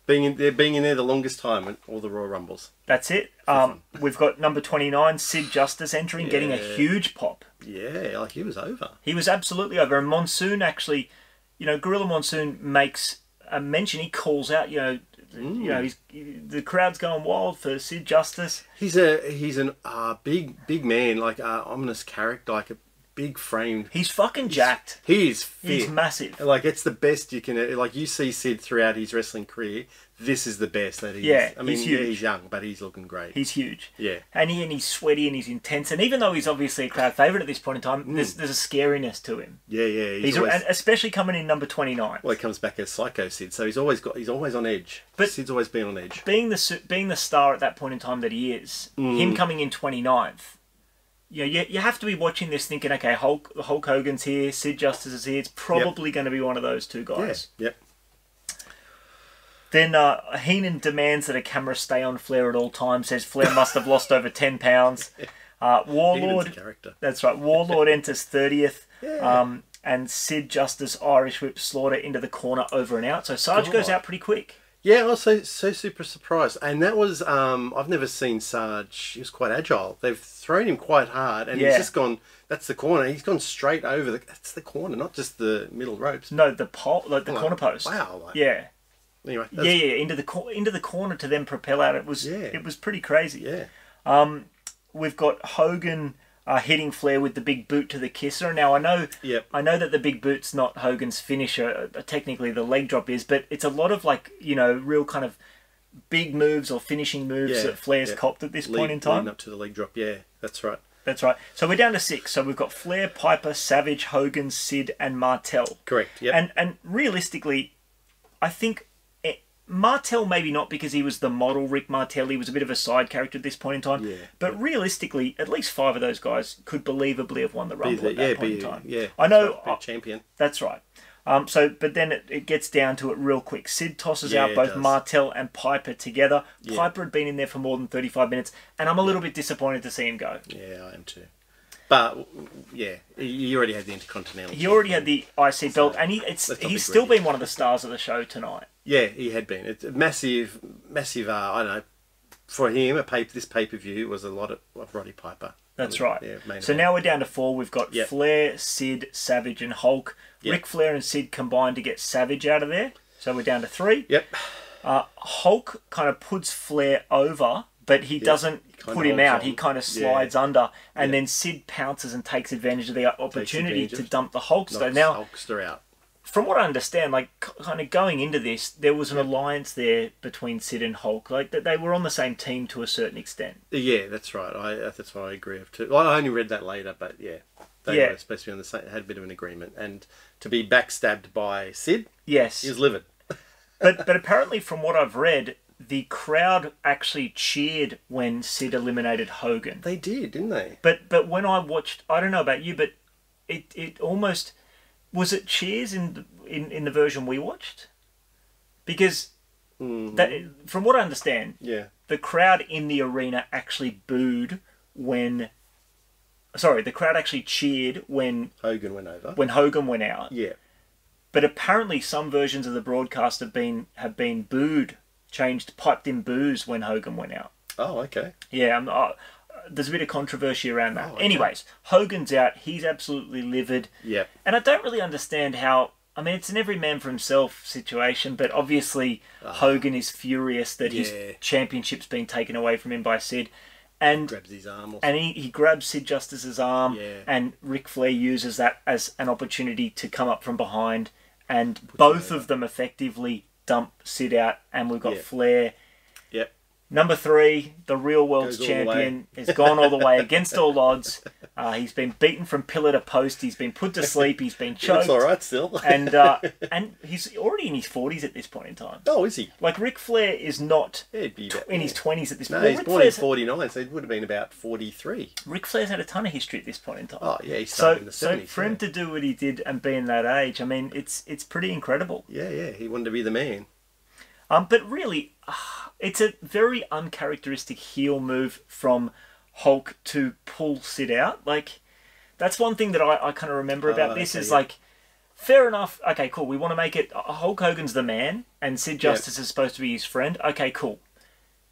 being in there, being in there the longest time in all the Royal Rumbles. That's it. Um, we've got number 29, Sid Justice entering, getting a huge pop. Yeah, like he was over. He was absolutely over. And Monsoon actually, you know, Gorilla Monsoon makes a mention. He calls out, you know, you know, he's the crowd's going wild for Sid Justice. He's a he's an uh, big big man, like uh, ominous character, like a big framed. He's fucking jacked. He is fit. He's massive. Like it's the best you can. Like you see Sid throughout his wrestling career. This is the best that he's. Yeah, I mean, he's yeah, he's young, but he's looking great. He's huge. yeah, And he and he's sweaty and he's intense. And even though he's obviously a crowd favourite at this point in time, there's there's a scariness to him. yeah, yeah. He's, He's always, and especially coming in number 29. well, he comes back as Psycho Sid, so he's always got. He's always on edge. But- Sid's always been on edge. being the being the star at that point in time that he is, Mm. him coming in 29th, you, know, you you have to be watching this thinking, okay, Hulk Hulk Hogan's here, Sid Justice is here. It's probably going to be one of those two guys. Yeah, yep. Then uh, Heenan demands that a camera stay on Flair at all times. Says Flair must have lost over 10 pounds. Uh, Warlord, character. that's right. Warlord enters 30th. Yeah. Um, and Sid Justice Irish whip Slaughter into the corner over and out. So Sarge goes out pretty quick. Yeah, I was so, so super surprised. And that was, um, I've never seen Sarge. He was quite agile. They've thrown him quite hard, and Yeah. he's just gone, that's the corner. He's gone straight over the, that's the corner, not just the middle ropes. No, the pole, like the Like, corner post. Wow. Like, Yeah. Anyway, yeah, yeah, into the cor- into the corner to then propel out. It was Yeah. it was pretty crazy. yeah. Um, We've got Hogan uh, hitting Flair with the big boot to the kisser. Now I know Yep. I know that the big boot's not Hogan's finisher. Uh, technically, the leg drop is, but it's a lot of like you know real kind of big moves or finishing moves Yeah, that Flair's yeah. copped at this Lead- point in time. up to the leg drop. Yeah, that's right. That's right. So we're down to six. So we've got Flair, Piper, Savage, Hogan, Sid, and Martel. Correct. Yep. And and realistically, I think Martel maybe not because he was the model Rick Martel. He was a bit of a side character at this point in time. Yeah. But realistically, at least five of those guys could believably have won the Rumble the, at that yeah, point be in time. yeah. I know. Champion. That's right. Um, so, but then it, it gets down to it real quick. Sid tosses Yeah, out both. Martel and Piper together. Yeah. Piper had been in there for more than 35 minutes, and I'm a little bit disappointed to see him go. Yeah, I am too. But yeah, you already had the intercontinental. He already had the IC belt, and he, it's, he's still been one of the stars of the show tonight. Yeah, he had been. It's a massive, massive. Uh, I don't know. For him, a pay, this pay per view was a lot of, of Roddy Piper. That's right. Yeah, so now we're down to four. We've got Yep. Flair, Sid, Savage, and Hulk. Yep. Ric Flair and Sid combined to get Savage out of there. So we're down to three. Yep. Uh, Hulk kind of puts Flair over, but he doesn't kinda put him out. on. He kind of Yeah. slides under, and Yeah. then Sid pounces and takes advantage of the opportunity to of- dump the Hulkster. Now, Hulkster out. from what I understand, like kind of going into this, there was an alliance there between Sid and Hulk. Like that they were on the same team to a certain extent. Yeah, that's right. I uh, that's what I agree with too. Well, I only read that later, but yeah, they Yeah. were supposed to be on the same. Had a bit of an agreement, and to be backstabbed by Sid, Yes, he was livid. but but apparently, from what I've read, the crowd actually cheered when Sid eliminated Hogan. They did, didn't they? But but when I watched, I don't know about you, but it it almost was it cheers in the, in in the version we watched, because Mm, that from what I understand, yeah. the crowd in the arena actually booed when. Sorry, the crowd actually cheered when Hogan went over. when Hogan went out. yeah. But apparently, some versions of the broadcast have been have been booed, changed, piped in boos when Hogan went out. Oh, okay. Yeah, uh, there's a bit of controversy around that. Oh, okay. Anyways, Hogan's out. He's absolutely livid, Yeah. and I don't really understand how. I mean, it's an every man for himself situation, but obviously Hogan is furious that Ah. Yeah. his championship's been taken away from him by Sid, and Grabs his arm. And he, he grabs Sid Justice's arm, Yeah. and Ric Flair uses that as an opportunity to come up from behind, and both of them effectively dump Sid out, and we've got Yeah. Flair. Number three, the real world's Goes champion, has gone all the way against all odds. Uh, he's been beaten from pillar to post. He's been put to sleep. He's been choked, all right still. and uh, and he's already in his forties at this point in time. oh, is he? Like Ric Flair is not Yeah, be about, in his twenties at this No, point. he's Ric, born in 49, so he would have been about 43. Ric Flair's had a ton of history at this point in time. Oh, yeah, he started So, in the 70s. so for him to do what he did and be in that age, I mean, it's it's pretty incredible. yeah, yeah, he wanted to be the man. Um, but really, it's a very uncharacteristic heel move from Hulk to pull Sid out. Like, that's one thing that I, I kind of remember about Oh, this okay, is yeah. like, fair enough. Okay, cool. We want to make it uh, Hulk Hogan's the man, and Sid. Justice is supposed to be his friend. Okay, cool.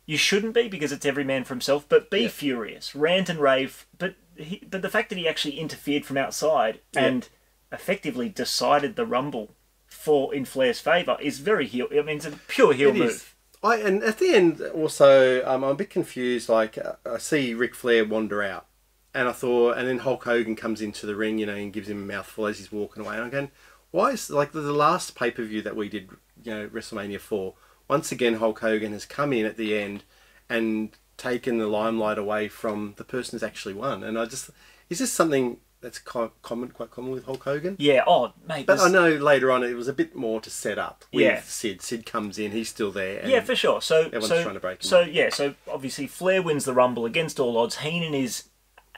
You shouldn't be because it's every man for himself. But be Yeah. furious, rant and rave. But he, but the fact that he actually interfered from outside Yeah. and effectively decided the rumble for in Flair's favour is very heel. I mean, it's a pure heel It move. is. I and at the end also, um, I'm a bit confused. Like uh, I see Ric Flair wander out, and I thought, and then Hulk Hogan comes into the ring, you know, and gives him a mouthful as he's walking away. And I'm going, why is like the, the last pay per view that we did, you know, WrestleMania four. Once again, Hulk Hogan has come in at the end and taken the limelight away from the person who's actually won. And I just, is this something that's quite common, quite common with Hulk Hogan? Yeah. Oh, mate. But this- I know later on it was a bit more to set up with Yeah. Sid. Sid comes in, he's still there. And Yeah, for sure. So, Everyone's so, trying to break him so yeah. So obviously, Flair wins the Rumble against all odds. Heenan is,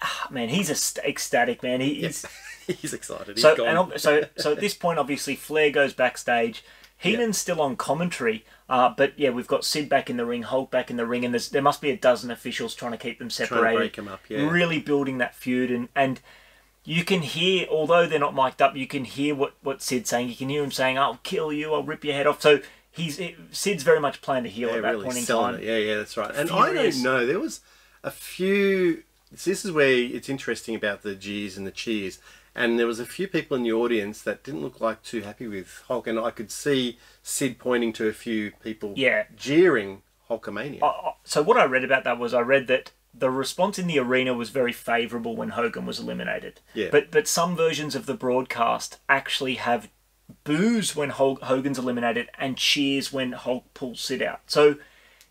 ah, man, he's ec- ecstatic, man. He, he's he's excited. He's so gone. and so so at this point, obviously, Flair goes backstage. Heenan's still on commentary, uh, but yeah, we've got Sid back in the ring, Hulk back in the ring, and there's, there must be a dozen officials trying to keep them trying separated, to break him up. Yeah. really building that feud, and and you can hear, although they're not mic'd up, you can hear what what Sid's saying. You can hear him saying, "I'll kill you, I'll rip your head off." So he's Sid's very much playing to heel yeah, at that really point in time. it. Yeah, yeah, that's right. And I don't know. There was a few. This is where it's interesting about the jeers and the cheers. And there was a few people in the audience that didn't look like too happy with Hulk, and I could see Sid pointing to a few people Yeah. jeering Hulkamania. I- I- so what I read about that was I read that the response in the arena was very favourable when Hogan was eliminated. Yeah. But but some versions of the broadcast actually have boos when Hulk, Hogan's eliminated and cheers when Hulk pulls Sid out. So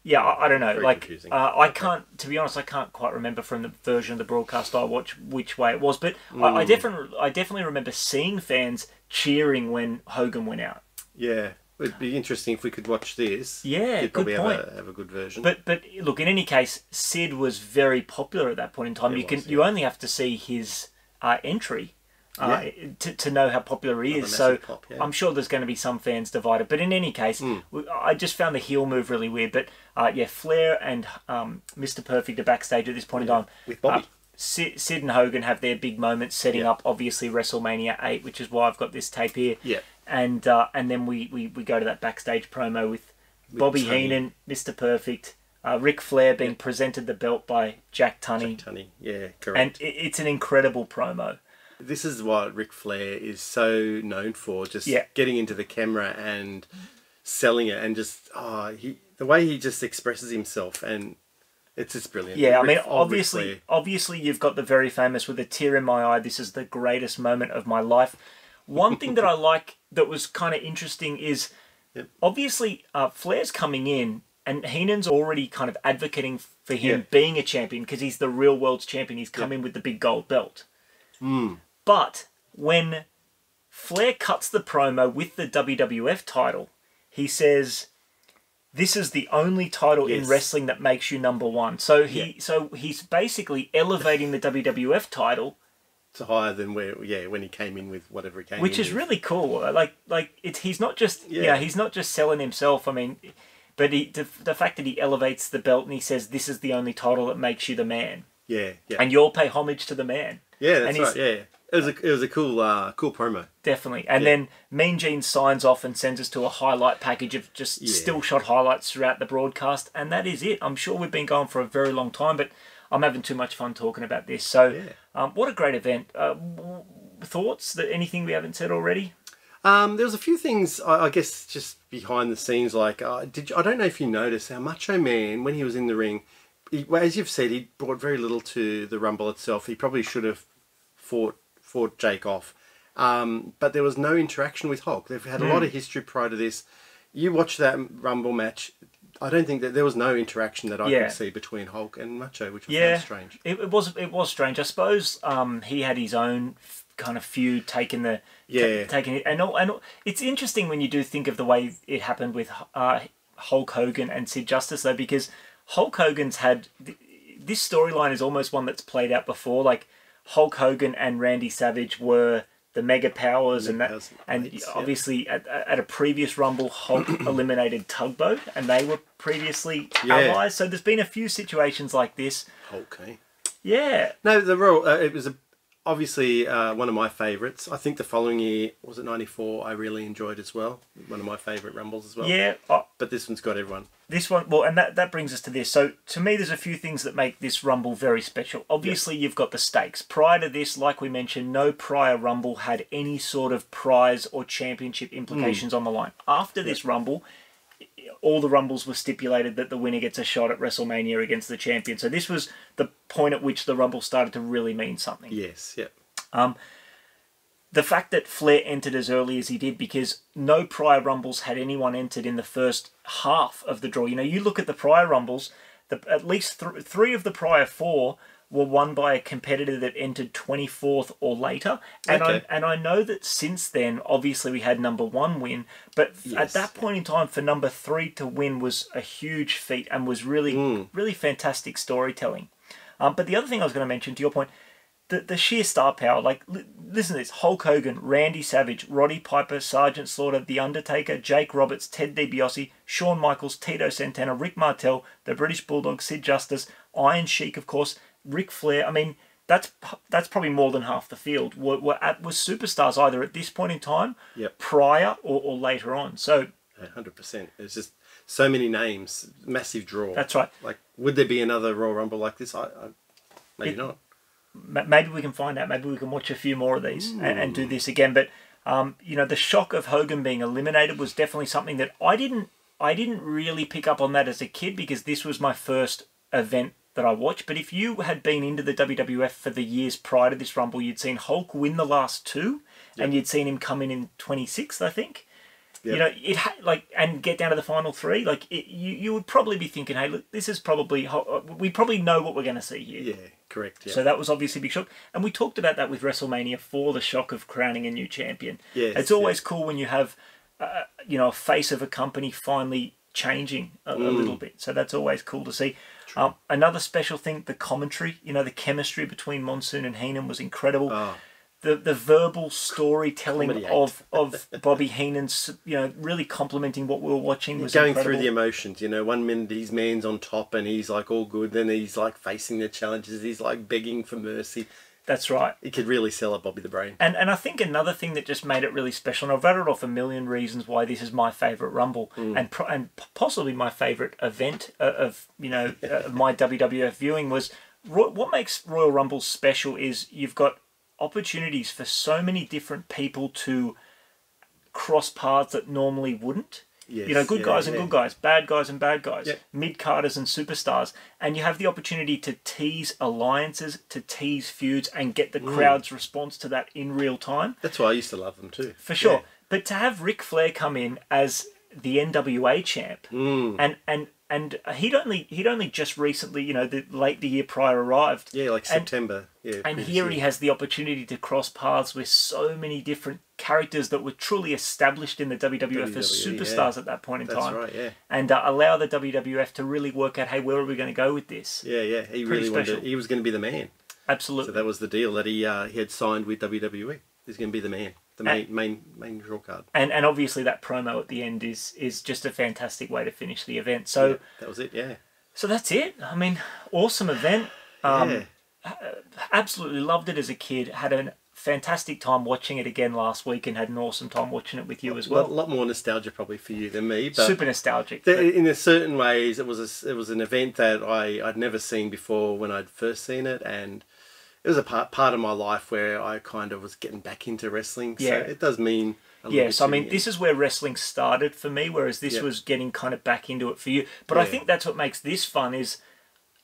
yeah, I, I don't know. Very like uh, I can't, to be honest, I can't quite remember from the version of the broadcast I watched which way it was. But I, Mm. I definitely I definitely remember seeing fans cheering when Hogan went out. Yeah, it'd be interesting if we could watch this. Yeah, You'd good probably point. Have, a, have a good version. But but look, in any case, Sid was very popular at that point in time. He you can was, you only have to see his uh, entry uh, to, to know how popular he is. So pop, yeah. I'm sure there's going to be some fans divided. But in any case, we- I just found the heel move really weird. But uh, yeah, Flair and um, Mr. Perfect are backstage at this point in time. with Bobby. Sid, Sid and Hogan have their big moments setting Yeah. up, obviously WrestleMania eight, which is why I've got this tape here. Yeah. And uh, and then we, we, we go to that backstage promo with, Bobby Tunney. Heenan, Mr. Perfect, uh, Ric Flair being presented the belt by Jack Tunney, Jack Tunney. Yeah, correct. and it, it's an incredible promo. This is what Ric Flair is so known for, just Yeah. getting into the camera and selling it, and just oh, he the way he just expresses himself, and it's just brilliant. Yeah, I mean, obviously, obviously, you've got the very famous "with a tear in my eye." This is the greatest moment of my life. One thing that I like that was kind of interesting is Yep. obviously uh, Flair's coming in and Heenan's already kind of advocating for him Yeah. being a champion because he's the real world's champion. He's come in with the big gold belt. But when Flair cuts the promo with the WWF title, he says, "This is the only title in wrestling that makes you number one." So he, Yeah. so he's basically elevating the WWF title, It's higher than where, yeah, when he came in with whatever he came which is with. really cool. Like, like it's he's not just yeah, Yeah. he's not just selling himself. I mean, but he, the, the fact that he elevates the belt and he says, "This is the only title that makes you the man," Yeah, yeah. and you'll pay homage to the man. yeah, and that's he's- right. Yeah, it was a it was a cool uh, cool promo. Definitely. And Yeah. then Mean Gene signs off and sends us to a highlight package of just Yeah. still shot highlights throughout the broadcast. And that is it. I'm sure we've been going for a very long time, but I'm having too much fun talking about this. So, Yeah. um, what a great event. Uh, thoughts? That Anything we haven't said already? Um, there was a few things, I, I guess, just behind the scenes. Like, uh, did you, I don't know if you noticed how Macho Man, when he was in the ring, he, well, as you've said, he brought very little to the Rumble itself. He probably should have fought fought Jake off, um, but there was no interaction with Hulk. They've had a Hmm. lot of history prior to this. You watch that Rumble match. I don't think that there was no interaction that I Yeah. could see between Hulk and Macho, which I Yeah. strange. It, it was it was strange. I suppose um, he had his own kind of feud taking the Yeah. taking it and all, and all, it's interesting when you do think of the way it happened with uh, Hulk Hogan and Sid Justice though because Hulk Hogan's had th- this storyline is almost one that's played out before like Hulk Hogan and Randy Savage were the mega powers and that and yeah. obviously at, at a previous rumble Hulk eliminated Tugboat and they were previously Yeah. allies so there's been a few situations like this Hulk, eh? yeah No, the Royal. Uh, it was a, obviously uh, one of my favourites. I think the following year was it '94. I really enjoyed as well. One of my favourite rumbles as well. yeah But this one's got everyone. this one well and that, that brings us to this so to me there's a few things that make this rumble very special obviously you've got the stakes prior to this like we mentioned no prior rumble had any sort of prize or championship implications on the line after this rumble all the rumbles were stipulated that the winner gets a shot at WrestleMania against the champion. So this was the point at which the rumble started to really mean something Yes. Yep. Um, the fact that Flair entered as early as he did because no prior rumbles had anyone entered in the first half of the draw. You know, you look at the prior rumbles, the, at least th- three of the prior four were won by a competitor that entered 24th or later. And Okay. I and I know that since then, obviously we had number one win, but f- at that point in time, for number three to win was a huge feat and was really, really fantastic storytelling. Um, but the other thing I was going to mention, to your point, the, the sheer star power. Like, li- listen to this: Hulk Hogan, Randy Savage, Roddy Piper, Sergeant Slaughter, The Undertaker, Jake Roberts, Ted DiBiase, Shawn Michaels, Tito Santana, Rick Martel, the British Bulldog, Sid Justice, Iron Sheik, of course, Ric Flair. I mean, that's that's probably more than half the field were were, at, were superstars either at this point in time, Yep. prior, or, or later on. So hundred percent. It's just so many names. Massive draw. that's right. Like, would there be another Royal Rumble like this? I, I maybe It- not. Ma- maybe we can find out. Maybe we can watch a few more of these and, and do this again. But um, you know, the shock of Hogan being eliminated was definitely something that I didn't. I didn't really pick up on that as a kid because this was my first event that I watch. But if you had been into the WWF for the years prior to this Rumble, you'd seen Hulk win the last two, and you'd seen him come in in 26th, I think. You know, it ha- like and get down to the final three. Like it, you, you would probably be thinking, hey, look, this is probably Hul- we probably know what we're going to see here. Yeah. Correct. Yeah. So that was obviously a big shock. And we talked about that with WrestleMania for the shock of crowning a new champion. Yes, it's always cool when you have, uh, you know, a face of a company finally changing a, a Mm. little bit. So that's always cool to see. Um, another special thing, the commentary, you know, the chemistry between Monsoon and Heenan was incredible. Oh. The, the verbal storytelling Comedy of, of Bobby Heenan's, you know, really complimenting what we were watching was going incredible. through the emotions, you know, one minute his man's on top and he's like all good, then he's like facing the challenges, he's like begging for mercy. That's right. It could really sell a Bobby the Brain. And and I think another thing that just made it really special, and I've rattled off a million reasons why this is my favorite Rumble, and and possibly my favorite event uh, of you know uh, my WWF viewing was what makes Royal Rumble special is you've got opportunities for so many different people to cross paths that normally wouldn't. Yes, You know, good yeah, guys and yeah. good guys, bad guys and bad guys, Yep. mid carders and superstars, and you have the opportunity to tease alliances, to tease feuds, and get the Mm. crowd's response to that in real time. That's why I used to love them too. For sure. Yeah. But to have Ric Flair come in as the NWA champ, Mm. and and and he'd only he'd only just recently, you know, the late the year prior arrived. Yeah, like And- September. yeah. And here he has the opportunity to cross paths with so many different characters that were truly established in the WWF as superstars yeah. at that point in time. That's time. right. Yeah. And uh, allow the WWF to really work out, hey, where are we going to go with this? Yeah, yeah. He Pretty really wanted. special. He was going to be the man. Absolutely. So that was the deal that he uh, he had signed with WWE. He's going to be the man, the main main main draw card. and and obviously that promo at the end is is just a fantastic way to finish the event. So Yeah, that was it. Yeah. so that's it. I mean, awesome event. Um, yeah. absolutely loved it as a kid. Had a fantastic time watching it again last week, and had an awesome time watching it with you as well. A lot, more nostalgia probably for you than me, but Super nostalgic. the- but- in a certain ways, it was a, it was an event that I I'd never seen before when I'd first seen it, and it was a part part of my life where I kind of was getting back into wrestling. Yeah. So it does mean. A Yes, I mean me. this is where wrestling started for me, whereas this Yeah. was getting kind of back into it for you. But I think that's what makes this fun is,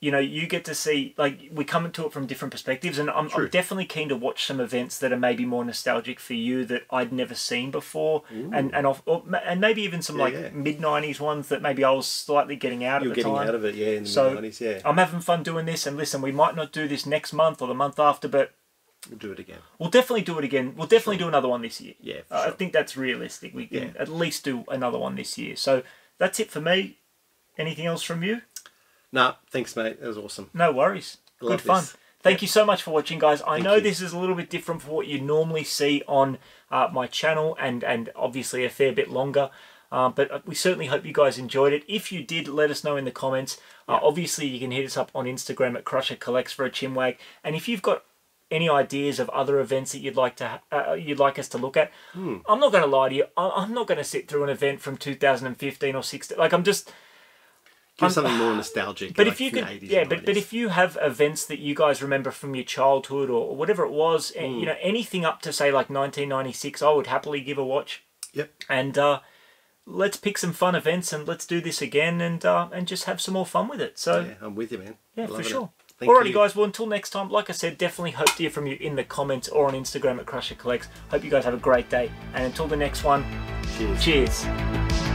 you know, you get to see like we come into it from different perspectives, and I'm, I'm definitely keen to watch some events that are maybe more nostalgic for you that I'd never seen before, and and off, or, and maybe even some Yeah, like yeah. mid '90s ones that maybe I was slightly getting out You're the getting time. out of it, yeah, in the So, nineties, yeah. I'm having fun doing this, and listen, we might not do this next month or the month after, but We'll do it again. we'll definitely do it again. We'll definitely do another one this year. Yeah, Uh, I think that's realistic. We can Yeah. at least do another one this year. So that's it for me. Anything else from you? Nah, thanks, mate. That was awesome. No worries. Good love fun. this. Thank you so much for watching, guys. I Thank know you. this is a little bit different from what you normally see on uh, my channel, and and obviously a fair bit longer. Uh, but uh, we certainly hope you guys enjoyed it. If you did, let us know in the comments. Uh, obviously, you can hit us up on Instagram at Crusher Collects for a chinwag. And if you've got any ideas of other events that you'd like to uh, you'd like us to look at, Hmm. I'm not going to lie to you. I- I'm not going to sit through an event from 2015 or 16. Like I'm just. Give something more nostalgic. But like if you could, yeah, but, but if you have events that you guys remember from your childhood or, or whatever it was, and Hmm. you know anything up to say like 1996, I would happily give a watch. Yep. And uh, let's pick some fun events and let's do this again and uh, and just have some more fun with it. So Yeah, I'm with you, man. yeah, for sure. Alrighty, you. guys. Well, until next time, like I said, definitely hope to hear from you in the comments or on Instagram at Crusher Collects. Hope you guys have a great day. And until the next one, Cheers. cheers.